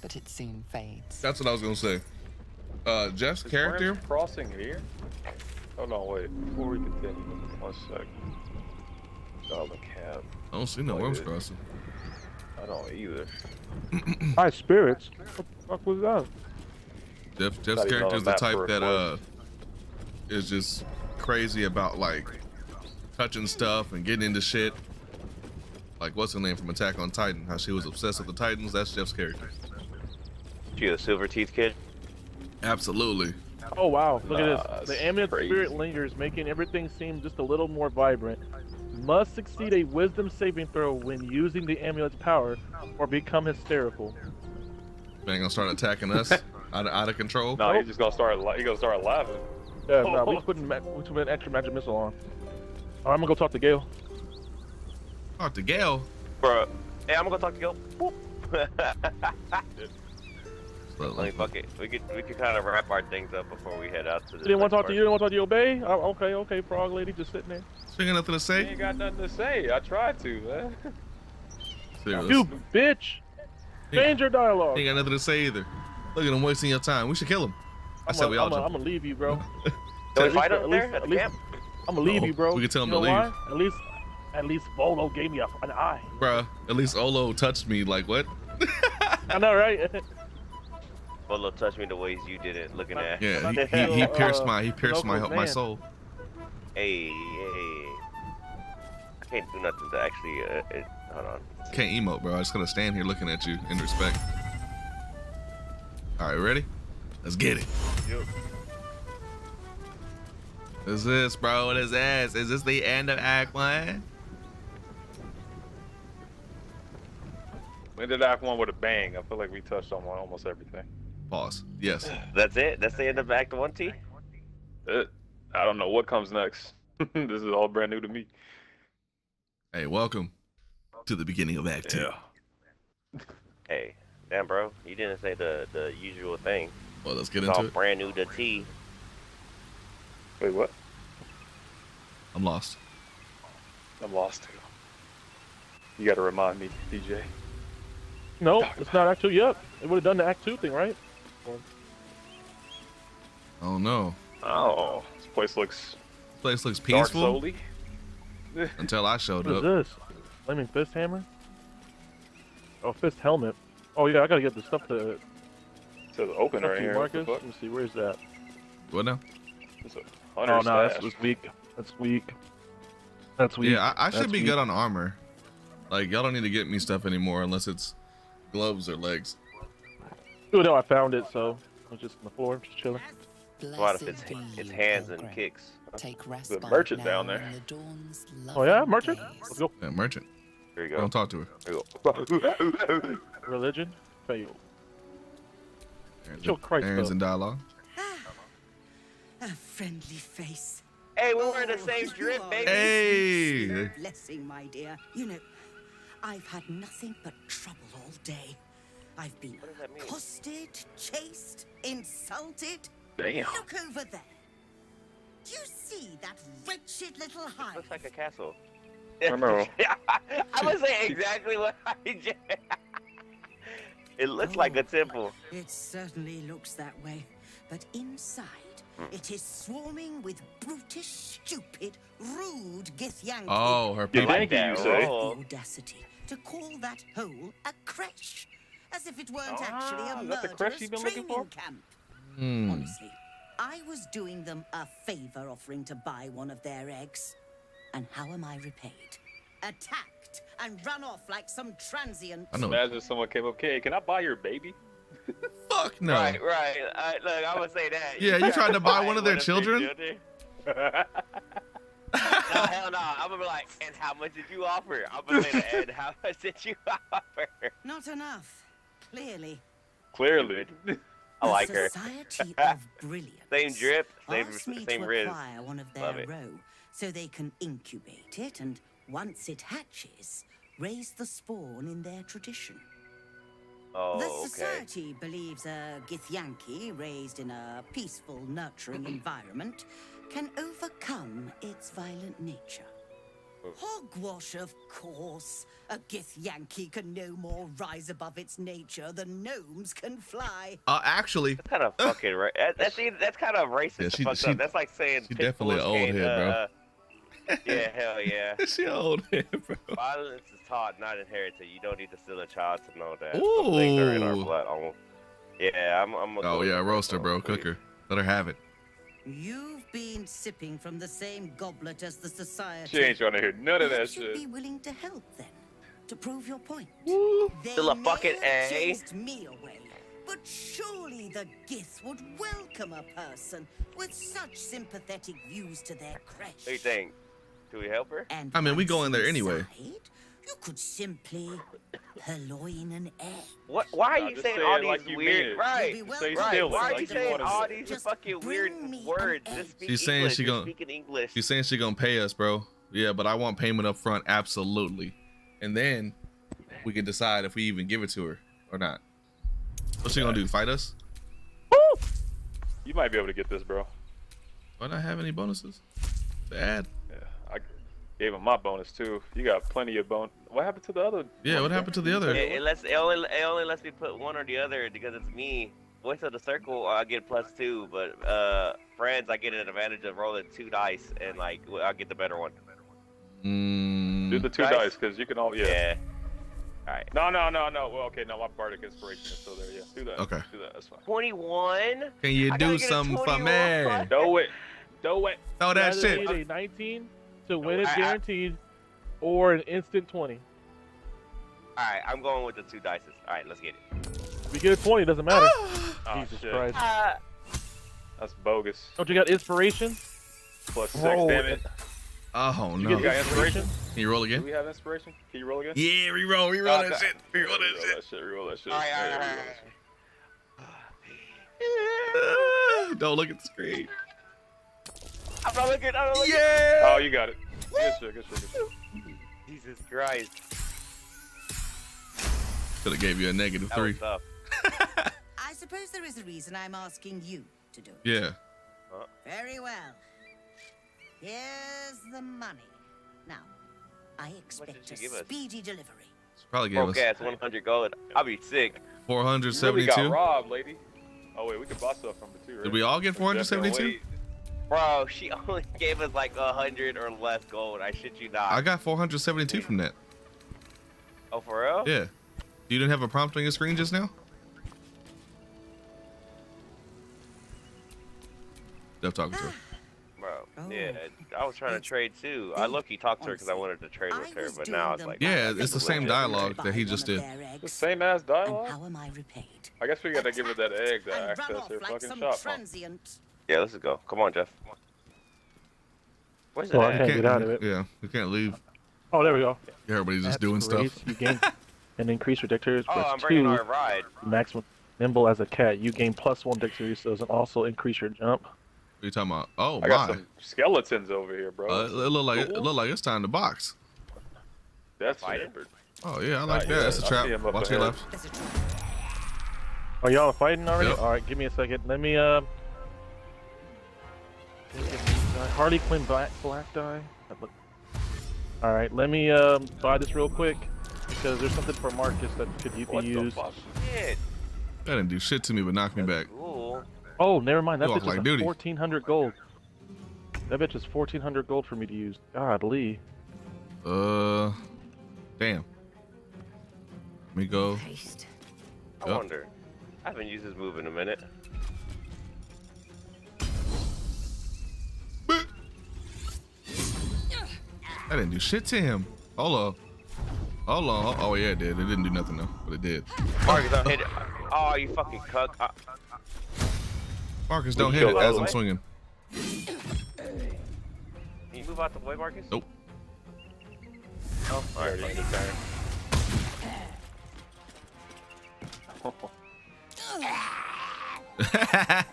Speaker 5: but it soon fades.
Speaker 1: That's what I was gonna say. Uh, Jeff's
Speaker 2: Is
Speaker 1: character.
Speaker 2: Wyrm's crossing here? Oh no, wait. Before we continue, one sec. Oh, the cab.
Speaker 1: I don't see no
Speaker 2: Like
Speaker 1: Wyrm's
Speaker 2: it.
Speaker 1: crossing.
Speaker 2: I don't either.
Speaker 3: Hi, spirits. What the fuck was that?
Speaker 1: Jeff, Jeff's
Speaker 2: Not even on
Speaker 1: character is
Speaker 2: the
Speaker 1: the type
Speaker 2: where
Speaker 1: that uh
Speaker 2: was.
Speaker 1: Is just crazy about like touching stuff and getting into shit. Like what's her name from Attack on Titan? How she was obsessed with the Titans. That's Jeff's character.
Speaker 4: You a silver teeth kid?
Speaker 1: Absolutely.
Speaker 3: Oh wow, look
Speaker 2: Nah,
Speaker 3: at this. The amulet
Speaker 2: crazy.
Speaker 3: spirit lingers, making everything seem just a little more vibrant. Must succeed a wisdom saving throw when using the amulet's power, or become hysterical.
Speaker 1: Man, gonna start attacking us out of, out of control.
Speaker 2: No, he's just gonna start. la- He gonna start laughing.
Speaker 3: Yeah, no, we putting ma- we put an extra magic missile on. All right, I'm gonna go talk to Gale.
Speaker 1: Talk to Gale.
Speaker 4: Bro, hey, I'm gonna talk to Gil. Boop.
Speaker 1: Look,
Speaker 4: Like, fuck it. We could we could kind of wrap our things up before we head out to the.
Speaker 3: You didn't want to
Speaker 4: next
Speaker 3: talk to you. You didn't want to talk to your Obey? Oh, okay, okay, frog lady, just sitting there.
Speaker 1: She ain't got nothing to
Speaker 2: He
Speaker 1: say.
Speaker 2: ain't got nothing to say. I tried to, man.
Speaker 1: Serious.
Speaker 3: You bitch! Change your dialogue.
Speaker 1: He ain't got nothing to say either. Look at him wasting your time. We should kill him. I
Speaker 3: I'm
Speaker 1: we all
Speaker 3: I'm
Speaker 1: jump.
Speaker 3: gonna leave you, bro.
Speaker 4: Can we
Speaker 3: At
Speaker 4: fight
Speaker 3: least-
Speaker 4: up there
Speaker 3: least-
Speaker 4: at the
Speaker 3: least- I'm gonna leave
Speaker 1: No,
Speaker 3: you, bro.
Speaker 1: we can tell him
Speaker 3: you
Speaker 1: to leave.
Speaker 3: Why? At least, at least Volo gave me a, an eye.
Speaker 1: Bro, at least Olo touched me. Like what?
Speaker 3: I know, right?
Speaker 4: Bolo touched me the ways you did it, looking at.
Speaker 1: Yeah, he, he, he
Speaker 3: Uh,
Speaker 1: pierced my he pierced my
Speaker 3: Pinocchio's
Speaker 1: my
Speaker 3: man.
Speaker 1: soul.
Speaker 4: Hey, hey. I can't do nothing to actually. Uh, it, hold on.
Speaker 1: Can't emote, bro. I just gotta stand here looking at you in respect. All right, ready? Let's get it.
Speaker 2: Yep.
Speaker 1: What is this, bro? What is this? Is this the end of Act One?
Speaker 2: We ended Act One with a bang. I feel like we touched on almost everything.
Speaker 1: Pause. Yes.
Speaker 4: That's it. That's the end of Act One. T.
Speaker 2: It, I don't know what comes next. this is all brand new to me.
Speaker 1: Hey, welcome to the beginning of Act Two.
Speaker 4: Hey, damn, bro. You didn't say the the usual thing.
Speaker 1: Well, let's get
Speaker 4: It's all
Speaker 1: into it.
Speaker 4: brand new to T.
Speaker 2: Wait, what?
Speaker 1: I'm lost.
Speaker 2: I'm lost too. You gotta remind me, DJ.
Speaker 3: no, it's not Act Two yet. It would have done the Act Two thing, right?
Speaker 1: Oh no.
Speaker 2: Oh, this place looks
Speaker 1: This place looks
Speaker 2: dark
Speaker 1: peaceful
Speaker 2: souly.
Speaker 1: until I showed
Speaker 3: What is
Speaker 1: up.
Speaker 3: this? Flaming fist hammer? Oh, fist helmet. Oh yeah, I gotta get the stuff to
Speaker 2: says open
Speaker 3: stuff
Speaker 2: right
Speaker 3: to
Speaker 2: here.
Speaker 3: Marcus. Let me see, where's that?
Speaker 1: What now?
Speaker 2: It's a
Speaker 3: Oh no, that's,
Speaker 2: stash.
Speaker 3: that's weak. That's weak. That's weak.
Speaker 1: Yeah, I, I should be
Speaker 3: weak.
Speaker 1: good on armor. Like y'all don't need to get me stuff anymore unless it's gloves or legs.
Speaker 3: Oh no, I found it, so I was just on the floor, just chilling.
Speaker 4: A lot
Speaker 5: of
Speaker 4: it's it's hands and kicks?
Speaker 5: Take
Speaker 2: The
Speaker 5: respite
Speaker 2: merchant down there.
Speaker 5: the
Speaker 3: Oh yeah, merchant.
Speaker 5: gaze.
Speaker 3: Let's go.
Speaker 1: Yeah, merchant.
Speaker 4: Here you go.
Speaker 1: Don't talk to her.
Speaker 4: Here you go.
Speaker 3: Religion fail.
Speaker 1: Aaron's,
Speaker 3: Yo, Christ,
Speaker 1: Aaron's
Speaker 3: though.
Speaker 1: in dialogue.
Speaker 9: Ah, a friendly face.
Speaker 4: hey, we were in the
Speaker 9: Oh,
Speaker 4: same
Speaker 9: you
Speaker 4: drip, baby.
Speaker 1: Hey!
Speaker 9: blessing, my dear. You know, I've had nothing but trouble all day. I've been
Speaker 4: What does that mean?
Speaker 9: accosted, chased, insulted.
Speaker 2: Damn.
Speaker 9: Look over there. Do you see that wretched little hive?
Speaker 4: Looks like a castle.
Speaker 2: I know.
Speaker 4: I would say exactly what I just. It looks like a temple.
Speaker 9: It certainly looks that way, but inside it is swarming with brutish, stupid, rude Githyanki.
Speaker 1: Oh, her
Speaker 2: You
Speaker 1: people.
Speaker 2: like that, you say?
Speaker 9: The
Speaker 4: Oh.
Speaker 9: audacity to call that hole a creche, as if it weren't
Speaker 2: Ah,
Speaker 9: actually a
Speaker 2: is that the creche
Speaker 9: murderous
Speaker 2: you've been looking
Speaker 9: training
Speaker 2: for?
Speaker 9: camp.
Speaker 1: Hmm.
Speaker 9: Honestly, I was doing them a favor offering to buy one of their eggs. And how am I repaid? Attacked and run off like some transient.
Speaker 1: I know.
Speaker 2: Imagine someone came up, "Hey, can I buy your baby?"
Speaker 1: Fuck no.
Speaker 4: Right, right. I, look, I would say that.
Speaker 1: Yeah, you tried to buy one of their children?
Speaker 4: no, hell no. I'm gonna be like, and how much did you offer? I'm gonna say that, and how much did you offer?
Speaker 9: Not enough, clearly.
Speaker 2: Clearly.
Speaker 4: I
Speaker 9: the
Speaker 4: like her.
Speaker 9: Society of Brilliance.
Speaker 4: Same drip, same
Speaker 9: asked me
Speaker 4: same
Speaker 9: to
Speaker 4: riz.
Speaker 9: acquire one of
Speaker 4: Love
Speaker 9: their
Speaker 4: it.
Speaker 9: roe so they can incubate it and once it hatches, raise the spawn in their tradition.
Speaker 4: Oh,
Speaker 9: the
Speaker 4: okay.
Speaker 9: society believes a Githyanki raised in a peaceful, nurturing environment can overcome its violent nature. Hogwash, of course. A Githyanki can no more rise above its nature than gnomes can fly.
Speaker 1: Uh, actually,
Speaker 4: That's kind of fucking right. That, that's that's kind of racist.
Speaker 1: Yeah, she- she-
Speaker 4: up. That's like saying
Speaker 1: she
Speaker 4: pit
Speaker 1: definitely
Speaker 4: bulls
Speaker 1: a old
Speaker 4: can't,
Speaker 1: head, bro.
Speaker 4: Yeah, hell yeah.
Speaker 1: she old head, bro.
Speaker 4: Violence is taught, not inherited. You don't need to steal a child to know that. Some things are in our
Speaker 1: Ooh.
Speaker 4: blood. almost. Yeah, I'm. I'm gonna
Speaker 1: Oh yeah,
Speaker 4: with
Speaker 1: roast her, bro.
Speaker 4: one,
Speaker 1: Cook her. Let her have it.
Speaker 9: You've been sipping from the same goblet as the society.
Speaker 2: She ain't trying to hear none of that
Speaker 9: Perhaps you'd
Speaker 2: shit.
Speaker 9: be willing to help then. to prove your point. They
Speaker 4: Still a
Speaker 9: may
Speaker 4: fucking
Speaker 9: have
Speaker 4: A.
Speaker 9: chased me away, but surely the Gith would welcome a person with such sympathetic views to their creche.
Speaker 4: What do you think? Do we help her?
Speaker 9: And
Speaker 1: I mean, we go in there anyway.
Speaker 9: You could simply purloin an egg.
Speaker 4: What? Why are you
Speaker 2: just
Speaker 4: saying
Speaker 2: say
Speaker 4: all
Speaker 2: it like
Speaker 4: these weird? Right.
Speaker 9: You'll
Speaker 2: Say
Speaker 4: Right. Why are
Speaker 2: like
Speaker 4: you
Speaker 2: you
Speaker 4: saying all these
Speaker 9: Just
Speaker 4: fucking weird
Speaker 9: bring me an
Speaker 4: words? Just speak
Speaker 1: She's saying
Speaker 4: English.
Speaker 1: she
Speaker 4: You're
Speaker 1: gon-
Speaker 4: speaking English.
Speaker 1: She's saying she gonna pay us, bro. Yeah, but I want payment up front, absolutely. And then we can decide if we even give it to her or not. What's she gonna do? Fight us?
Speaker 2: You might be able to get this, bro.
Speaker 1: Why not have any bonuses? Bad.
Speaker 2: Yeah, I gave him my bonus too. You got plenty of bon. What happened to the other?
Speaker 1: Yeah, what happened to the other?
Speaker 4: It, it lets it only it only lets me put one or the other because it's me. Voice of the circle, I get plus two, but uh, friends, I get an advantage of rolling two dice and like I get the better one.
Speaker 1: Mm,
Speaker 2: Do the two
Speaker 4: Dice?
Speaker 2: dice because you can all. Yeah.
Speaker 4: Yeah. All right.
Speaker 2: No, no, no, no. Well, okay, no, my bardic inspiration is still there. Yeah, do that.
Speaker 1: Okay.
Speaker 2: Do that. That's fine.
Speaker 4: Twenty-one.
Speaker 1: can you
Speaker 4: I
Speaker 1: do
Speaker 4: get
Speaker 1: something for me?
Speaker 2: Do it. Do it.
Speaker 1: Throw that
Speaker 3: Either
Speaker 1: shit.
Speaker 3: need a 19 to win it
Speaker 4: I- I-
Speaker 3: guaranteed, or an instant 20.
Speaker 4: All right, I'm going with the two dices. All right, let's get it.
Speaker 3: If you get a 20, it doesn't matter.
Speaker 2: Oh,
Speaker 3: Jesus
Speaker 2: shit.
Speaker 3: Christ.
Speaker 4: Uh,
Speaker 2: That's bogus.
Speaker 3: Don't you got inspiration?
Speaker 2: Plus six.
Speaker 3: Roll
Speaker 2: damn
Speaker 3: it.
Speaker 2: it.
Speaker 1: Oh no.
Speaker 2: You
Speaker 3: get
Speaker 2: got inspiration?
Speaker 1: Can you roll again?
Speaker 2: Do we have inspiration? Can you roll again?
Speaker 1: Yeah, reroll, reroll
Speaker 2: Oh,
Speaker 1: that
Speaker 2: that-
Speaker 1: shit. Reroll
Speaker 2: Reroll
Speaker 1: that shit.
Speaker 2: that shit. Reroll that shit.
Speaker 4: All right, all
Speaker 2: Yeah,
Speaker 4: right, all
Speaker 2: reroll
Speaker 4: right,
Speaker 2: that shit.
Speaker 1: Don't look at the screen.
Speaker 4: I'm not looking. I'm not looking.
Speaker 1: Yeah.
Speaker 2: Oh, you got it. Good shit. Good shit. Good shit.
Speaker 4: Jesus Christ.
Speaker 1: Could have gave you a negative
Speaker 4: That
Speaker 1: three.
Speaker 4: was tough.
Speaker 9: I suppose there is a reason I'm asking you to do it.
Speaker 1: Yeah.
Speaker 9: Very well. Here's the money. Now, I expect a
Speaker 4: give us?
Speaker 9: speedy delivery.
Speaker 1: She probably gave
Speaker 4: Broke
Speaker 1: us
Speaker 4: ass 100 gold. I'll be sick.
Speaker 2: You really got
Speaker 1: 472.
Speaker 2: robbed, lady. Oh wait, we could buy stuff from the two. right?
Speaker 1: Did we all get 472?
Speaker 2: Wait.
Speaker 4: Bro, she only gave us like a hundred or less gold. I shit you not.
Speaker 1: I got 472 from that.
Speaker 4: oh, for real?
Speaker 1: Yeah. You didn't have a prompt on your screen just now? Stop talking to her.
Speaker 4: Bro,
Speaker 9: Oh.
Speaker 4: yeah. I was trying to trade too. I look, he talked to her because I wanted to trade with her, but now it's like,
Speaker 1: Yeah, it's the
Speaker 9: the
Speaker 1: same dialogue that he just did.
Speaker 2: The same ass dialogue.
Speaker 9: how am I repaid?
Speaker 2: I guess we gotta give her that egg to
Speaker 9: And run
Speaker 2: access
Speaker 9: off
Speaker 2: her
Speaker 9: like
Speaker 2: fucking
Speaker 9: some
Speaker 2: shop. Huh?
Speaker 9: transient.
Speaker 4: yeah, let's go. Come on, Jeff. Where's it
Speaker 3: Well, I
Speaker 4: at?
Speaker 3: can't get out of it.
Speaker 1: Yeah, we can't leave.
Speaker 3: Oh, there we go.
Speaker 1: Everybody's just
Speaker 3: At
Speaker 1: doing stuff.
Speaker 3: You gain an increased for dexterity
Speaker 4: Oh, I'm
Speaker 3: plus
Speaker 4: bringing
Speaker 3: two.
Speaker 4: our ride.
Speaker 3: Maximum nimble as a cat. You gain plus one dexterity, so it also increase your jump.
Speaker 1: What are you talking about? Oh
Speaker 2: I got some skeletons over here, bro.
Speaker 1: Uh, it look like it look like it's time to box.
Speaker 2: That's
Speaker 4: Fighting?
Speaker 1: Oh yeah, I like
Speaker 2: Uh,
Speaker 1: that.
Speaker 2: yeah,
Speaker 1: That's a
Speaker 2: I
Speaker 1: trap.
Speaker 2: see him up
Speaker 1: Watch your left.
Speaker 9: There's a trap.
Speaker 3: Are y'all fighting already?
Speaker 1: Yep.
Speaker 3: All right, give me a second. Let me uh. Harley Quinn black black die. That look- All right, let me um buy this real quick because there's something for Marcus that could you can
Speaker 2: What the
Speaker 3: use.
Speaker 2: fuck?
Speaker 4: Shit.
Speaker 1: That didn't do shit to me, but knocked me back.
Speaker 4: Cool.
Speaker 3: Oh, never mind. That
Speaker 1: You
Speaker 3: bitch
Speaker 1: like
Speaker 3: is
Speaker 1: duty.
Speaker 3: 1400 gold. That bitch is 1400 gold for me to use. God, Lee.
Speaker 1: Uh, damn. Let me go.
Speaker 7: Haste.
Speaker 4: I wonder. I haven't used this move in a minute.
Speaker 1: That didn't do shit to him. Hold on. Hold on. Oh yeah, it did. It didn't do nothing though, but it did.
Speaker 4: Marcus, don't hit it. Oh, you fucking cuck. Uh,
Speaker 1: Marcus, don't hit it as I'm swinging.
Speaker 4: can you move out the way, Marcus?
Speaker 1: Nope.
Speaker 4: Oh, alright,
Speaker 2: Already
Speaker 4: fine.
Speaker 2: in the turn.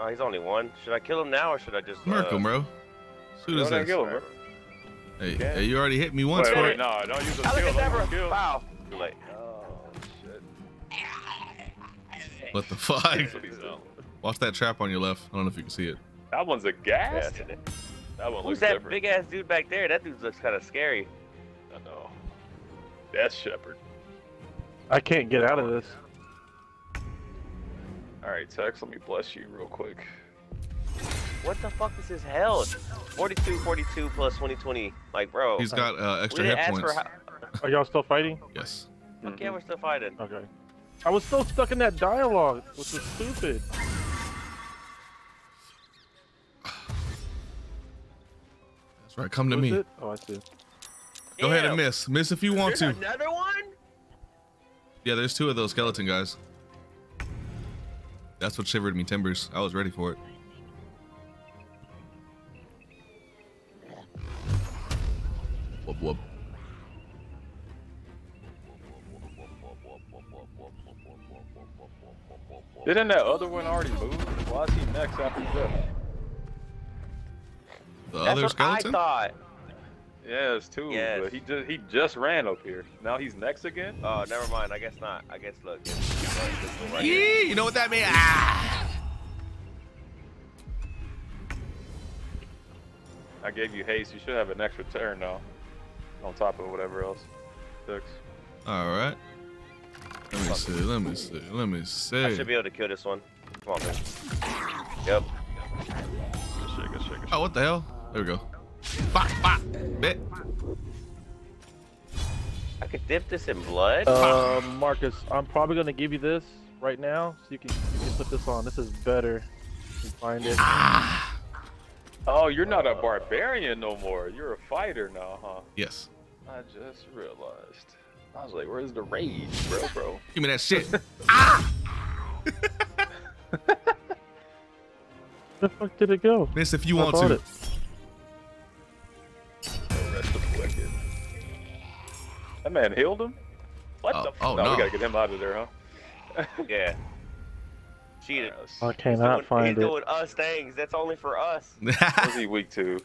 Speaker 4: Oh, he's only one. Should I kill him now or should I just?
Speaker 1: Murk
Speaker 4: uh,
Speaker 1: him, bro. Shoot his
Speaker 2: Go ahead and
Speaker 1: ass.
Speaker 2: kill him, bro.
Speaker 1: Hey,
Speaker 2: Okay.
Speaker 1: hey, you already hit me once
Speaker 2: Wait,
Speaker 1: for
Speaker 2: wait,
Speaker 1: it.
Speaker 2: no, don't use a
Speaker 4: I look
Speaker 2: skill.
Speaker 4: at
Speaker 2: Don't
Speaker 4: that,
Speaker 2: use a.
Speaker 4: Wow. Too late.
Speaker 2: Oh.
Speaker 1: What the fuck?
Speaker 2: That's what he's doing.
Speaker 1: Watch that trap on your left. I don't know if you can see it.
Speaker 2: That one's a gas.
Speaker 4: Yeah.
Speaker 2: That one
Speaker 4: Who's
Speaker 2: looks
Speaker 4: that
Speaker 2: different.
Speaker 4: big ass dude back there? That dude looks kind of scary.
Speaker 2: I know. That's Shepard.
Speaker 3: I can't get out of this.
Speaker 2: All right, Tex. Let me bless you real quick.
Speaker 4: What the fuck is his health? 42, 42 plus 20, 20. Like, bro.
Speaker 1: He's got uh, extra
Speaker 4: didn't
Speaker 1: hit points.
Speaker 3: Are y'all still fighting?
Speaker 1: Yes.
Speaker 4: Fuck yeah, we're still fighting.
Speaker 3: Okay. I was still stuck in that dialogue, which was stupid.
Speaker 1: That's right. Come to me.
Speaker 3: it? Oh, I see.
Speaker 1: Go ahead and miss. Miss if you want
Speaker 4: There's
Speaker 1: to.
Speaker 4: another one?
Speaker 1: Yeah, there's two of those skeleton guys. That's what shivered me timbers. I was ready for it. Whoop whoop.
Speaker 2: Didn't that other one already move? Why is he next after this?
Speaker 1: The
Speaker 4: That's
Speaker 1: other
Speaker 4: what
Speaker 1: skeleton?
Speaker 4: I thought.
Speaker 2: Yeah, it's two,
Speaker 4: Yes.
Speaker 2: but he just he just ran up here. Now he's next again.
Speaker 4: Oh, never mind. I guess not. I guess look. It's, it's this one right
Speaker 1: Yee, you know what that means? Ah!
Speaker 2: I gave you haste. You should have an extra turn now, on top of whatever else. Six.
Speaker 1: All right. Let me see. Let me see. Let me see.
Speaker 4: I should be able to kill this one. Come on, man. Yep.
Speaker 2: Good shit. Good shit. Good shit.
Speaker 1: Oh, what the hell? There we go. Bop, bop. Bit.
Speaker 4: I could dip this in blood.
Speaker 3: Uh, Marcus, I'm probably gonna give you this right now, so you can you can put this on. This is better. You find it.
Speaker 2: Oh, you're not a barbarian no more. You're a fighter now, huh?
Speaker 1: Yes.
Speaker 2: I just realized. I was like, where's the rage, bro, bro?
Speaker 1: Give me that shit. Ah!
Speaker 3: Where the fuck did it go?
Speaker 1: Miss if you
Speaker 3: I
Speaker 1: want to.
Speaker 3: it.
Speaker 2: The rest of wicked. That man healed him? What
Speaker 1: Oh,
Speaker 2: the f-
Speaker 1: oh,
Speaker 2: no,
Speaker 1: no.
Speaker 2: we gotta get him out of there, huh?
Speaker 4: yeah. Cheated.
Speaker 3: I
Speaker 4: He's
Speaker 3: cannot
Speaker 4: doing,
Speaker 3: find
Speaker 4: he's
Speaker 3: it.
Speaker 4: doing us things. That's only for us.
Speaker 2: What's he weak to?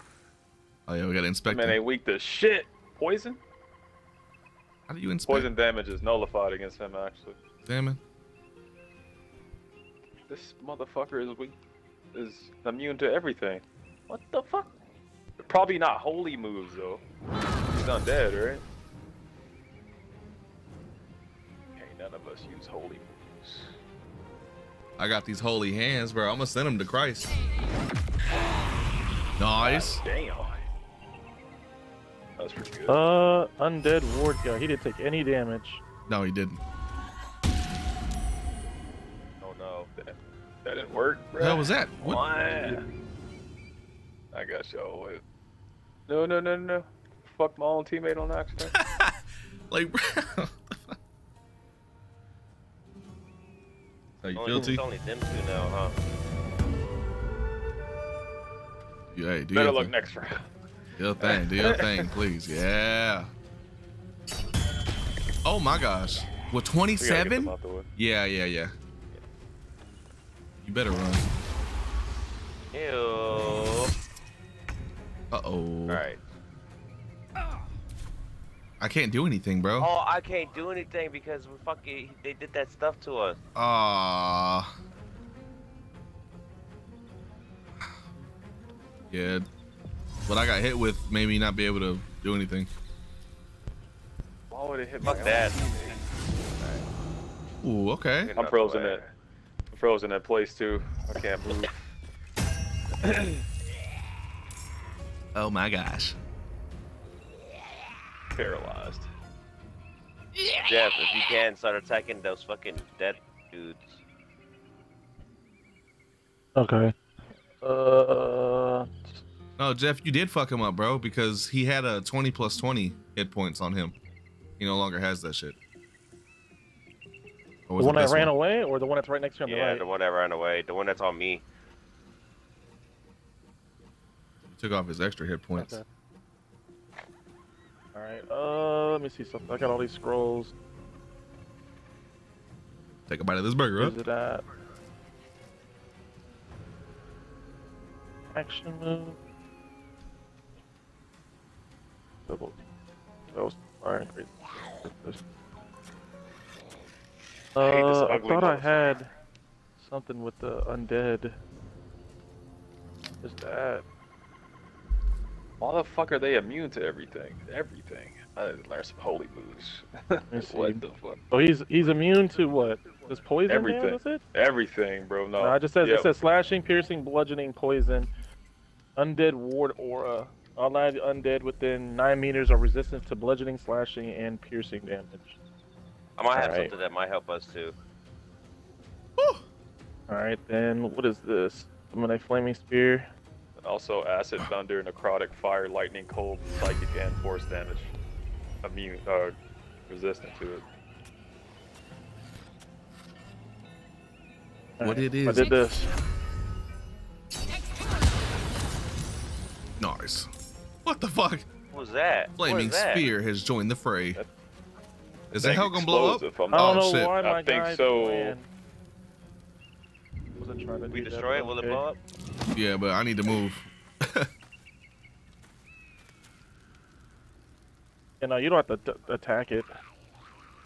Speaker 1: oh yeah, we gotta
Speaker 2: That
Speaker 1: inspect
Speaker 2: man
Speaker 1: it.
Speaker 2: ain't weak to shit. Poison?
Speaker 1: How do you inspect?
Speaker 2: Poison damage is nullified against him, actually.
Speaker 1: Examine.
Speaker 2: This motherfucker is weak. Is immune to everything. What the fuck? Probably not holy moves, though. He's undead, right? Ain't none of us use holy moves.
Speaker 1: I got these holy hands, bro. I'm gonna send them to Christ. Nice.
Speaker 2: Damn. That's pretty good.
Speaker 3: Uh, undead ward guy. He didn't take any damage.
Speaker 1: No, he didn't.
Speaker 4: Oh no.
Speaker 2: that, that didn't work, bro.
Speaker 1: What was that? What?
Speaker 2: Why? I got y'all. Wait. No, no, no, no. Fuck my own teammate on accident.
Speaker 1: Like, bro. Are you
Speaker 4: Only,
Speaker 1: guilty?
Speaker 4: it's only them two now, huh?
Speaker 1: Yeah, hey, do
Speaker 2: Better
Speaker 1: your
Speaker 2: luck
Speaker 1: thing.
Speaker 2: next round.
Speaker 1: Your thing. Do your thing, please. Yeah. Oh my gosh. With
Speaker 2: We gotta get them
Speaker 1: 27?
Speaker 2: out.
Speaker 1: Yeah, yeah, yeah. You better run.
Speaker 4: Ew.
Speaker 1: Uh oh.
Speaker 4: All right.
Speaker 1: I can't do anything, bro.
Speaker 4: Oh, I can't do anything because we fucking they did that stuff to us.
Speaker 1: Ah. Yeah. What I got hit with made me not be able to do anything.
Speaker 2: Why would it hit my
Speaker 4: Fuck that.
Speaker 1: Ooh, okay.
Speaker 2: I'm frozen
Speaker 4: the way.
Speaker 2: in. I'm frozen in place too. I can't move.
Speaker 1: Oh my gosh.
Speaker 2: Paralyzed.
Speaker 4: Jeff, if you can, start attacking those fucking dead dudes.
Speaker 3: Okay. Uh,
Speaker 1: No, Jeff, you did fuck him up, bro, because he had a 20 plus 20 hit points on him. He no longer has that shit.
Speaker 3: The one
Speaker 1: it
Speaker 3: that
Speaker 1: this
Speaker 3: ran away, or the one that's right next to him?
Speaker 4: Yeah,
Speaker 3: the right?
Speaker 4: the one that ran away. The one that's on me.
Speaker 1: He took off his extra hit points.
Speaker 3: Okay. All right. Uh, let me see something. I got all these scrolls.
Speaker 1: Take a bite of this burger
Speaker 3: Where's
Speaker 1: up.
Speaker 3: it at? Action move. Double. That was fire increase. Uh, I
Speaker 2: ugly
Speaker 3: thought I had something with the undead. What's that?
Speaker 2: Why the fuck are they immune to everything? Everything. I need to learn some holy moves. what the fuck?
Speaker 3: Oh, he's he's immune to what? This poison
Speaker 2: Everything.
Speaker 3: is it?
Speaker 2: Everything, bro. No.
Speaker 3: No, I just said
Speaker 2: Yeah,
Speaker 3: it says slashing, piercing, bludgeoning, poison, undead ward aura. Allied undead within nine meters are resistant to bludgeoning, slashing, and piercing damage.
Speaker 4: I might have
Speaker 3: Alright.
Speaker 4: something that might help us too.
Speaker 3: All right, then what is this? Summon flaming sphere.
Speaker 2: Also, acid, thunder, necrotic, fire, lightning, cold, psychic, and force damage. immune or resistant to it.
Speaker 1: What it
Speaker 3: I
Speaker 1: is?
Speaker 3: did this.
Speaker 1: Nice. What the fuck?
Speaker 4: What was that?
Speaker 1: Flaming
Speaker 4: was that?
Speaker 1: Sphere has joined the fray.
Speaker 2: That
Speaker 1: Is that hell gonna blow up?
Speaker 2: I'm oh,
Speaker 3: I
Speaker 2: not-
Speaker 3: don't
Speaker 1: Oh,
Speaker 3: know
Speaker 1: shit.
Speaker 3: why
Speaker 2: I think so.
Speaker 3: Playing. Wasn't trying to
Speaker 4: We destroy it. Will it blow up?
Speaker 1: Yeah, but I need to move.
Speaker 3: Yeah, no, you don't have to t- attack it.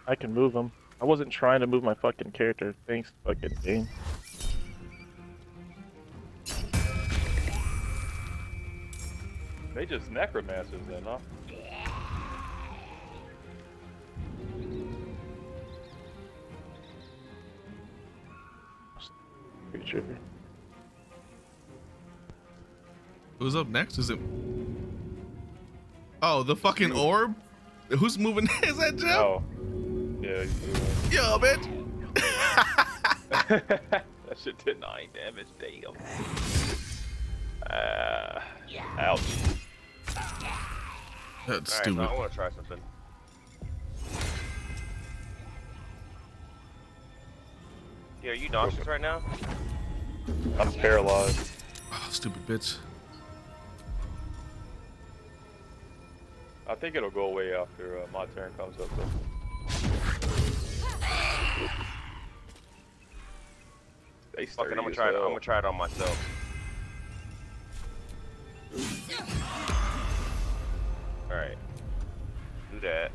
Speaker 3: I can move him. I wasn't trying to move my fucking character. Thanks, fucking game.
Speaker 2: They just necromancers then, huh?
Speaker 3: Creature.
Speaker 1: Who's up next? Is it? Oh, the fucking orb. Who's moving? Is that Jeff?
Speaker 2: Oh. Yeah, he's
Speaker 1: Yo, bitch.
Speaker 2: it. that shit did nine damage, damn. Uh, ouch.
Speaker 1: That's
Speaker 4: All right,
Speaker 1: stupid.
Speaker 4: so I want to try something. Yeah, are you nauseous right now?
Speaker 2: I'm paralyzed.
Speaker 1: Oh, stupid bitch.
Speaker 2: I think it'll go away after uh, my turn comes up though. They
Speaker 4: Fuck it, I'm gonna try it. I'm gonna try it on myself. That.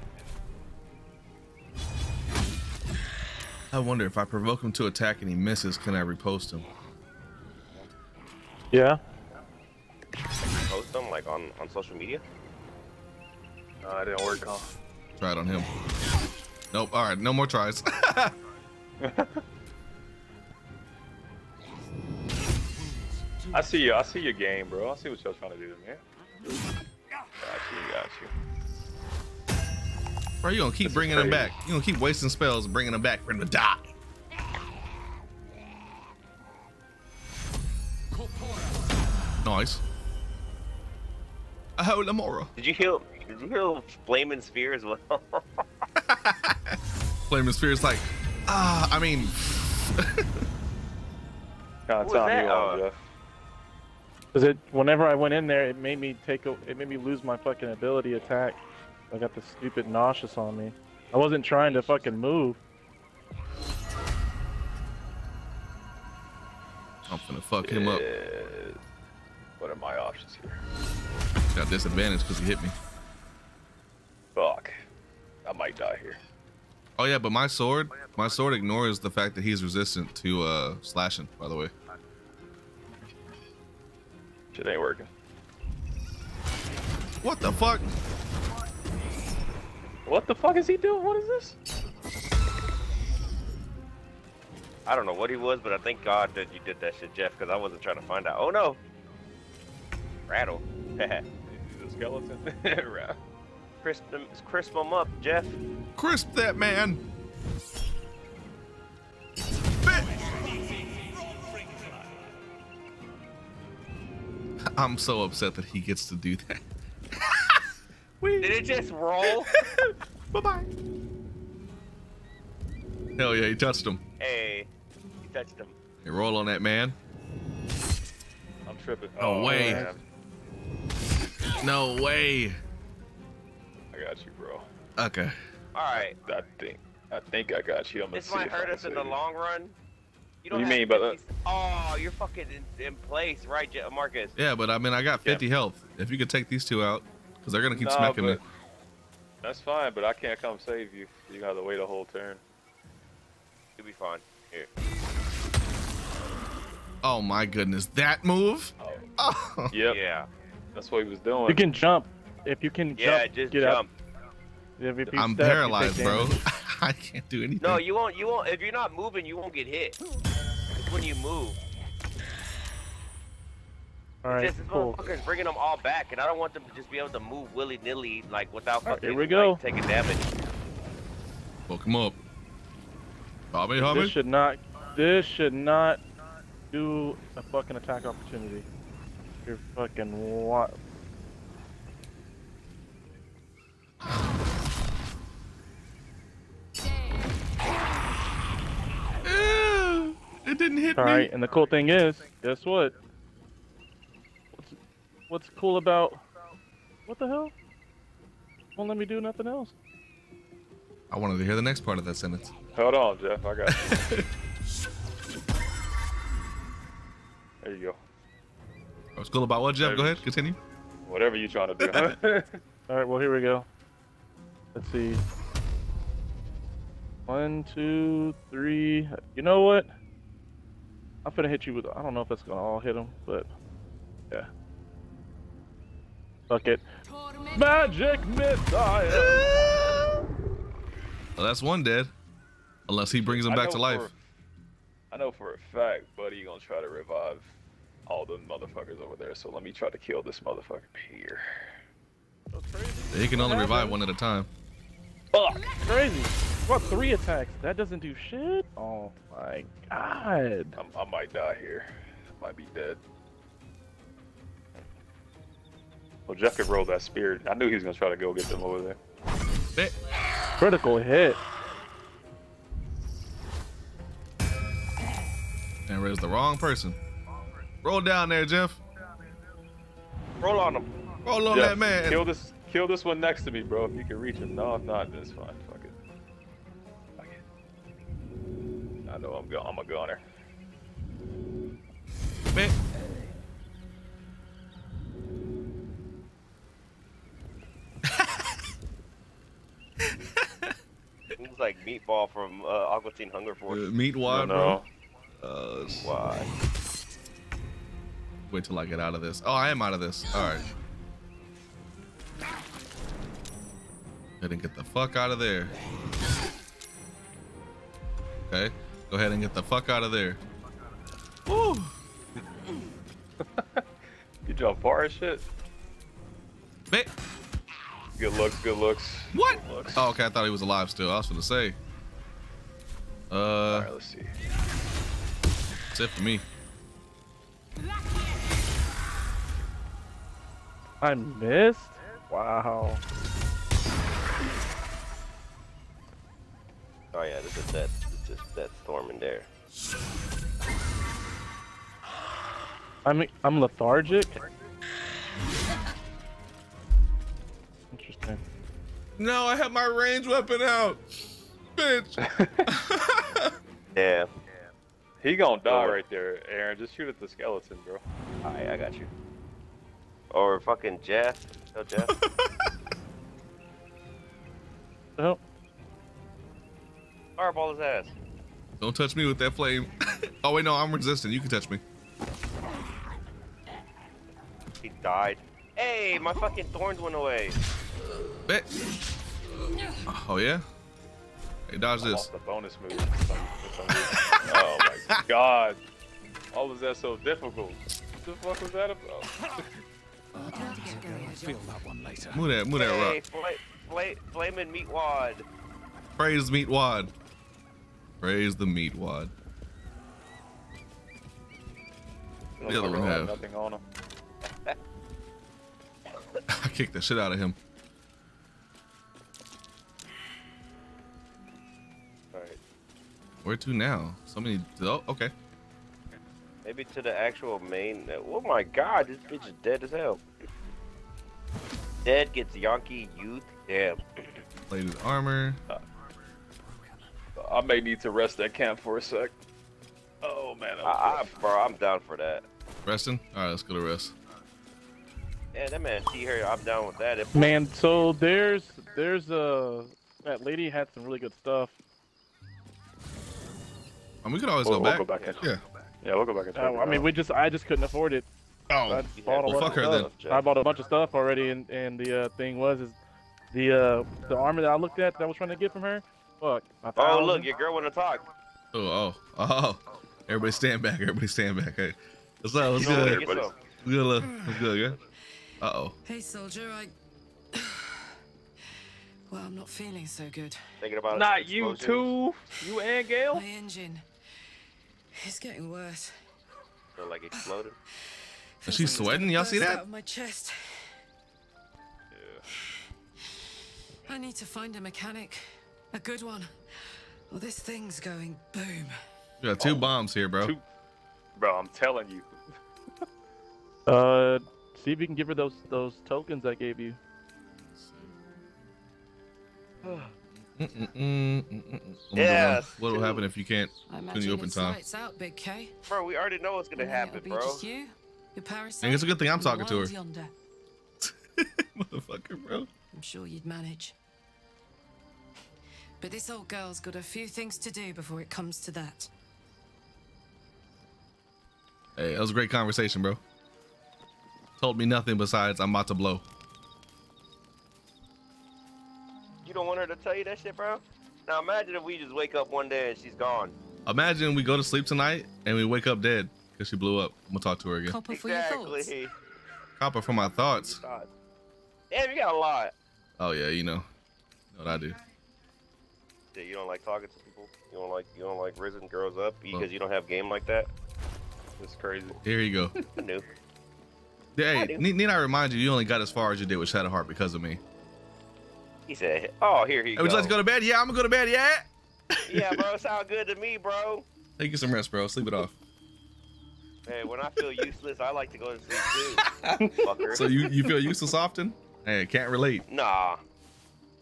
Speaker 1: I wonder if I provoke him to attack and he misses, can I riposte him?
Speaker 3: Yeah.
Speaker 4: Post them like on on social media.
Speaker 2: No, it didn't work, huh?
Speaker 1: Try it on him. Nope. All right, no more tries.
Speaker 2: I see you. I see your game, bro. I see what y'all trying to do, man. Got you. Got you.
Speaker 1: Bro, you gonna keep
Speaker 2: This
Speaker 1: bringing
Speaker 2: them
Speaker 1: back. You gonna keep wasting spells, and bringing them back for him to die. Nice. A whole Amora.
Speaker 4: Did you heal? Did you heal Flaming Sphere as well?
Speaker 1: Flaming is like, ah, I mean,
Speaker 2: Kind of
Speaker 4: Who was
Speaker 2: you
Speaker 4: that?
Speaker 2: on,
Speaker 4: Oh.
Speaker 2: Jeff.
Speaker 3: Cause it, whenever I went in there, it made me take, a, it made me lose my fucking ability attack. I got the stupid nauseous on me. I wasn't trying to fucking move.
Speaker 1: I'm gonna fuck him up.
Speaker 2: What are my options here?
Speaker 1: Got disadvantage because he hit me.
Speaker 2: Fuck. I might die here.
Speaker 1: Oh yeah, but my sword, my sword ignores the fact that he's resistant to uh slashing. By the way,
Speaker 2: Shit ain't working.
Speaker 1: what the fuck?
Speaker 2: What the fuck is he doing? What is this?
Speaker 4: I don't know what he was, but I thank God that you did that shit, Jeff, because I wasn't trying to find out. Oh no! Rattle.
Speaker 2: The skeleton.
Speaker 4: Crisp them, crisp them up, Jeff.
Speaker 1: Crisp that man. I'm so upset that he gets to do that.
Speaker 4: Did it just roll?
Speaker 1: Bye bye. Hell yeah, he touched him.
Speaker 4: hey, you touched him.
Speaker 1: Hey, roll on that man.
Speaker 2: I'm tripping.
Speaker 1: No oh, way.
Speaker 2: man.
Speaker 1: No way.
Speaker 2: I got you, bro.
Speaker 1: Okay.
Speaker 4: All right,
Speaker 2: I think. I think I got you. I'm gonna
Speaker 4: this
Speaker 2: see
Speaker 4: might
Speaker 2: if I
Speaker 4: hurt us in the
Speaker 2: you.
Speaker 4: long run. You don't
Speaker 2: What do you mean by that?
Speaker 4: 50 Oh, you're fucking in, in place, right, Marcus?
Speaker 1: Yeah, but I mean, I got 50 health. If you could take these two out, because they're gonna keep
Speaker 2: Nah,
Speaker 1: smacking me.
Speaker 2: That's fine, but I can't come save you. You have to wait a whole turn.
Speaker 4: You'll be fine. Here.
Speaker 1: Oh my goodness, that move? Oh. oh.
Speaker 2: Yep.
Speaker 4: Yeah.
Speaker 2: That's what he was doing.
Speaker 3: You can jump. If you can
Speaker 4: Yeah,
Speaker 3: jump,
Speaker 4: just
Speaker 3: get
Speaker 4: jump.
Speaker 3: up. If, if you
Speaker 1: I'm
Speaker 3: step, you
Speaker 1: paralyzed, bro. I can't do anything.
Speaker 4: No, you won't. You won't. If you're not moving, you won't get hit. It's when you move.
Speaker 3: Alright,
Speaker 4: just this
Speaker 3: cool.
Speaker 4: motherfucker's bringing them all back, and I don't want them to just be able to move willy-nilly, like, without
Speaker 3: right,
Speaker 4: fucking,
Speaker 3: here we go.
Speaker 4: Like, taking damage.
Speaker 1: Fuck him up. Bobby. hobby.
Speaker 3: This should not, this should not do a fucking attack opportunity. You're fucking what?
Speaker 1: It didn't hit
Speaker 3: All
Speaker 1: me.
Speaker 3: Alright, and the cool thing is, guess what? What's, what's cool about? What the hell? Won't let me do nothing else.
Speaker 1: I wanted to hear the next part of that sentence.
Speaker 2: Hold on, Jeff. I got you. there you go.
Speaker 1: Oh, what's cool about what, Jeff? Go ahead, continue.
Speaker 2: Whatever you trying to do.
Speaker 3: All right, well here we go. Let's see. One, two, three. You know what? I'm gonna hit you with. I don't know if that's gonna all hit him, but yeah. Fuck it. Magic missile.
Speaker 1: Well, that's one dead. Unless he brings him
Speaker 2: I
Speaker 1: back to life.
Speaker 2: for- I know for a fact, Buddy you gonna try to revive all the motherfuckers over there. So let me try to kill this motherfucker here.
Speaker 1: He can only
Speaker 3: What
Speaker 1: revive
Speaker 3: happened?
Speaker 1: one at a time.
Speaker 2: Fuck!
Speaker 3: Crazy. What three attacks? That doesn't do shit. Oh my god.
Speaker 2: I'm, I might die here. I might be dead. Well, Jeff could roll that spear. I knew he was gonna try to go get them over there.
Speaker 3: Critical hit.
Speaker 1: And raised the wrong person. Roll down there, Jeff.
Speaker 4: Roll on him.
Speaker 1: Roll on
Speaker 2: Jeff,
Speaker 1: that man.
Speaker 2: Kill this. Kill this one next to me, bro. If you can reach him. No, if not, then it's fine. Fuck it. Fuck it. I know I'm go. I'm a goner.
Speaker 1: Man.
Speaker 4: He's like meatball from uh, Aqua Teen Hunger
Speaker 1: Uh,
Speaker 4: Force.
Speaker 1: meat wad,
Speaker 2: no.
Speaker 1: bro. Uh,
Speaker 4: Why?
Speaker 1: wait till I get out of this. Oh, I am out of this. All right. Go ahead and get the fuck out of there. Okay. Go ahead and get the fuck out of there. Woo.
Speaker 2: You jump far as shit.
Speaker 1: Man.
Speaker 2: Good looks. Good looks.
Speaker 1: What?
Speaker 2: Good looks.
Speaker 1: Oh, okay. I thought he was alive still. I was gonna say. Uh,
Speaker 2: All right. Let's see.
Speaker 1: that's it for me.
Speaker 3: I missed. Wow.
Speaker 4: Oh yeah, this is that. It's just that storm in there.
Speaker 3: I'm I'm lethargic.
Speaker 1: No, I have my range weapon out. Bitch.
Speaker 4: Yeah.
Speaker 2: He gonna die
Speaker 4: Oh.
Speaker 2: right there, Aaron. Just shoot at the skeleton, bro.
Speaker 4: Alright, I got you. Or fucking Jeff. Tell Jeff.
Speaker 3: Oh,
Speaker 4: Fireball his ass.
Speaker 1: Don't touch me with that flame. oh wait, no, I'm resistant. You can touch me.
Speaker 4: He died. Hey, my fucking thorns went away.
Speaker 1: Bet. Oh yeah. Hey, dodge
Speaker 2: I
Speaker 1: this.
Speaker 2: the bonus move. for some- for some oh my god. Why was that so difficult? What the fuck was that about?
Speaker 8: Feel that one later.
Speaker 1: Move that, move that
Speaker 4: Hey,
Speaker 1: rock.
Speaker 4: fla- fla- flaming meat wad.
Speaker 1: Praise meat wad. Praise the meat wad. The other one
Speaker 2: Motherfucker had
Speaker 1: have.
Speaker 2: nothing on him.
Speaker 1: I kicked the shit out of him.
Speaker 2: Alright.
Speaker 1: Where to now? So many. Oh, okay.
Speaker 4: Maybe to the actual main. Oh my god, this bitch is dead as hell. Dead gets Yankee youth. Damn.
Speaker 1: Plated armor.
Speaker 2: I may need to rest at camp for a sec. Oh man, that
Speaker 4: I, I, bro, I'm down for that.
Speaker 1: Resting. All right, let's go to rest.
Speaker 4: Yeah, that man T here, I'm down with that. If
Speaker 3: man. So there's there's uh that lady had some really good stuff.
Speaker 1: And we could always
Speaker 2: We'll,
Speaker 1: go
Speaker 2: we'll
Speaker 1: back.
Speaker 2: go back.
Speaker 1: Yeah.
Speaker 2: Yeah, we'll go back and
Speaker 3: Uh, I mean, we just I just couldn't afford it. I
Speaker 1: Oh,
Speaker 3: just bought a
Speaker 1: well,
Speaker 3: bunch
Speaker 1: fuck
Speaker 3: of
Speaker 1: her
Speaker 3: stuff.
Speaker 1: then.
Speaker 3: I bought a bunch of stuff already, and and the uh, thing was is the uh the armor that I looked at that I was trying to get from her. Fuck. Oh
Speaker 4: oh
Speaker 3: thousand.
Speaker 4: look, your girl wanna talk.
Speaker 1: Oh, oh, oh. Everybody stand back. Everybody stand back. Hey, what's up? What's
Speaker 4: You know,
Speaker 1: good?
Speaker 4: get
Speaker 1: What's good? love? What's good? Yeah. Uh oh.
Speaker 5: Hey, soldier, I. well, I'm not feeling so good.
Speaker 4: Thinking about
Speaker 2: Not you too. You and Gale.
Speaker 5: My engine is getting worse.
Speaker 4: Feel like exploded.
Speaker 5: Feels
Speaker 1: she
Speaker 5: it's gonna
Speaker 1: sweating? Y'all see that?
Speaker 5: Out of my chest.
Speaker 2: Yeah.
Speaker 5: I need to find a mechanic, a good one. Well, this thing's going boom.
Speaker 1: We got two bombs here, bro.
Speaker 2: Two Bro, I'm telling you.
Speaker 3: Uh, see if you can give her those those tokens I gave you.
Speaker 1: Mm, mm, mm.
Speaker 4: Yes,
Speaker 1: What will happen if you can't
Speaker 5: I
Speaker 1: continue
Speaker 5: imagine
Speaker 1: open time?
Speaker 5: lights out, Big K.
Speaker 4: Bro, we already know what's gonna
Speaker 5: And
Speaker 4: happen,
Speaker 5: be
Speaker 4: bro.
Speaker 5: just you, your parasite,
Speaker 1: And it's a good thing I'm talking to her. Motherfucker, bro.
Speaker 5: I'm sure you'd manage. But this old girl's got a few things to do before it comes to that.
Speaker 1: Hey, that was a great conversation, bro. Told me nothing besides I'm about to blow.
Speaker 4: You don't want her to tell you that shit, bro? Now imagine if we just wake up one day and she's gone.
Speaker 1: Imagine we go to sleep tonight and we wake up dead because she blew up. I'm gonna talk to her again.
Speaker 5: Copper for your thoughts.
Speaker 4: Exactly.
Speaker 1: Copper for my thoughts.
Speaker 4: Damn, you got a lot.
Speaker 1: Oh yeah, you know, know what I do.
Speaker 4: Yeah, you don't like talking to people. You don't like you don't like risen girls up because you don't have game like that.
Speaker 2: It's crazy.
Speaker 1: Here you go.
Speaker 4: I knew.
Speaker 1: Hey,
Speaker 4: I
Speaker 1: need, need I remind you, you only got as far as you did with Shadowheart because of me.
Speaker 4: He said, "Oh, here he
Speaker 1: Hey, would you like to go to bed? Yeah, I'm gonna go to bed. Yeah.
Speaker 4: yeah, bro, sound good to me, bro.
Speaker 1: Take you some rest, bro. Sleep it off.
Speaker 4: Hey, when I feel useless, I like to go to sleep too. Fucker.
Speaker 1: So you you feel useless often? Hey, can't relate.
Speaker 4: Nah.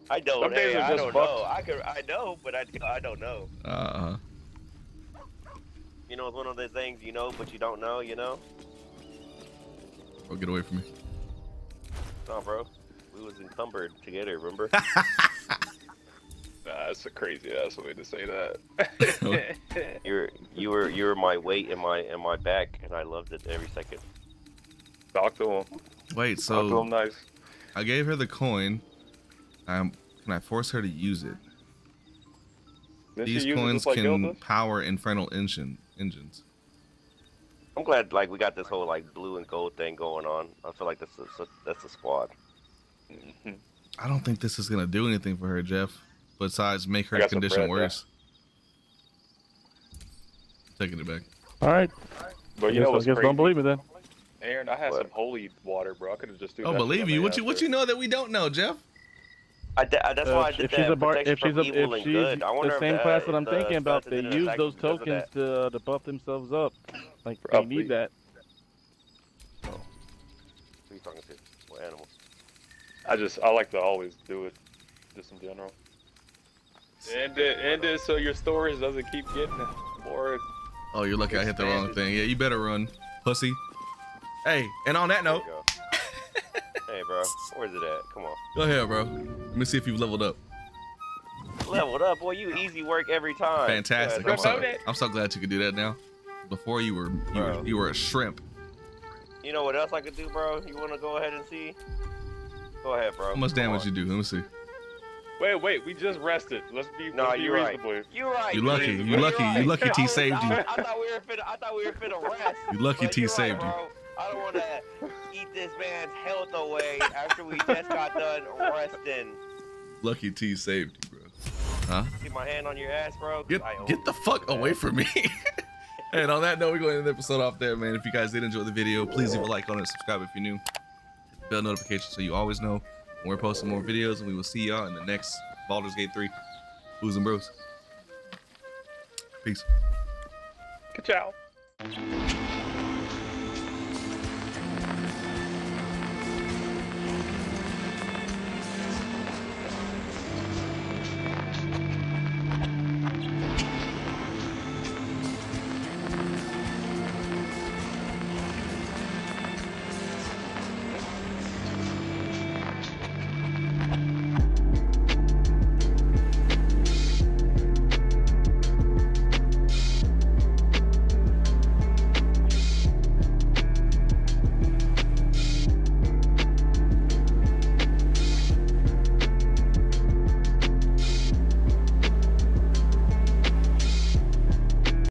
Speaker 4: I don't.
Speaker 2: Some days
Speaker 4: Hey,
Speaker 2: are
Speaker 4: I don't
Speaker 2: fucked.
Speaker 4: know. I could. I know, but I. I don't know.
Speaker 1: Uh.
Speaker 4: huh You know, it's one of those things you know, but you don't know. You know.
Speaker 1: Get away from me.
Speaker 4: No, bro. We was encumbered together. Remember?
Speaker 2: Nah, that's a crazy ass way to say that.
Speaker 4: You're you were you were my weight in my in my back, and I loved it every second.
Speaker 2: Talk to him.
Speaker 1: Wait,
Speaker 2: Talk to
Speaker 1: so
Speaker 2: him nice.
Speaker 1: I gave her the coin. Um, can I force her to use it? These
Speaker 2: it
Speaker 1: coins
Speaker 2: like
Speaker 1: can
Speaker 2: Gilda?
Speaker 1: power infernal engine engines.
Speaker 4: I'm glad like we got this whole like blue and gold thing going on. I feel like that's a, that's a squad.
Speaker 1: I don't think this is gonna do anything for her, Jeff. Besides make her condition
Speaker 2: bread, yeah.
Speaker 1: worse. Taking it back.
Speaker 3: All right.
Speaker 2: But you
Speaker 3: Guess-
Speaker 2: know
Speaker 3: I
Speaker 2: what's
Speaker 3: guess
Speaker 2: crazy?
Speaker 3: don't believe me then.
Speaker 2: Aaron, I had
Speaker 4: What?
Speaker 2: some holy water, bro. I could have just do that.
Speaker 1: Oh,
Speaker 2: that.
Speaker 1: believe you. What you what you know that we don't know, Jeff?
Speaker 4: I d- I- that's
Speaker 3: Uh,
Speaker 4: why I
Speaker 3: if-
Speaker 4: did
Speaker 3: if
Speaker 4: that.
Speaker 3: she's a bar, if she's a, if
Speaker 4: and good. I
Speaker 3: she's
Speaker 4: wonder
Speaker 3: the
Speaker 4: if
Speaker 3: same
Speaker 4: that-
Speaker 3: class that I'm
Speaker 4: the
Speaker 3: thinking about, they use those tokens to uh, to buff themselves up. Like they
Speaker 2: Probably.
Speaker 3: need that. Oh.
Speaker 4: Who you talking to? What animals?
Speaker 2: I just I like to always do it, just in general. End it, uh, end it, uh, so your storage doesn't keep getting more.
Speaker 1: Oh, you're lucky I hit the wrong thing. Yeah, you better run, pussy. Hey, and on that note,
Speaker 4: hey, bro, where's it at? Come on.
Speaker 1: go ahead, bro. Let me see if you've leveled up.
Speaker 4: Leveled up, boy. You easy work every time.
Speaker 1: Fantastic.
Speaker 4: Yeah,
Speaker 1: I'm so, I'm so glad you could do that now. Before you were you were you were a shrimp.
Speaker 4: You know what else I could do, bro? You want to go ahead and see? Go ahead, bro.
Speaker 1: How much
Speaker 4: Come
Speaker 1: damage
Speaker 4: on.
Speaker 1: you do? Let me see.
Speaker 2: Wait, wait, we just rested. Let's be,
Speaker 4: Nah,
Speaker 2: let's be
Speaker 4: you're right. You're right.
Speaker 1: You're lucky.
Speaker 4: You're
Speaker 1: You lucky.
Speaker 4: right.
Speaker 1: You lucky.
Speaker 4: I
Speaker 1: T
Speaker 4: was-
Speaker 1: saved you.
Speaker 4: I, I thought we were finna. I thought we were finna rest.
Speaker 1: You lucky
Speaker 4: But
Speaker 1: T
Speaker 4: you're right,
Speaker 1: saved you.
Speaker 4: I don't want to eat this man's health away after we just got done resting.
Speaker 1: Lucky T saved you, bro. Huh?
Speaker 4: See my hand on your ass, bro?
Speaker 1: Get get the fuck away from me. and on that note, we're going to end the episode off there, man. If you guys did enjoy the video, please leave a like on it, subscribe if you're new. Bell notification so you always know when we're posting more videos, and we will see y'all in the next Baldur's Gate 3. Booze and Bros. Peace.
Speaker 2: Ka-chow.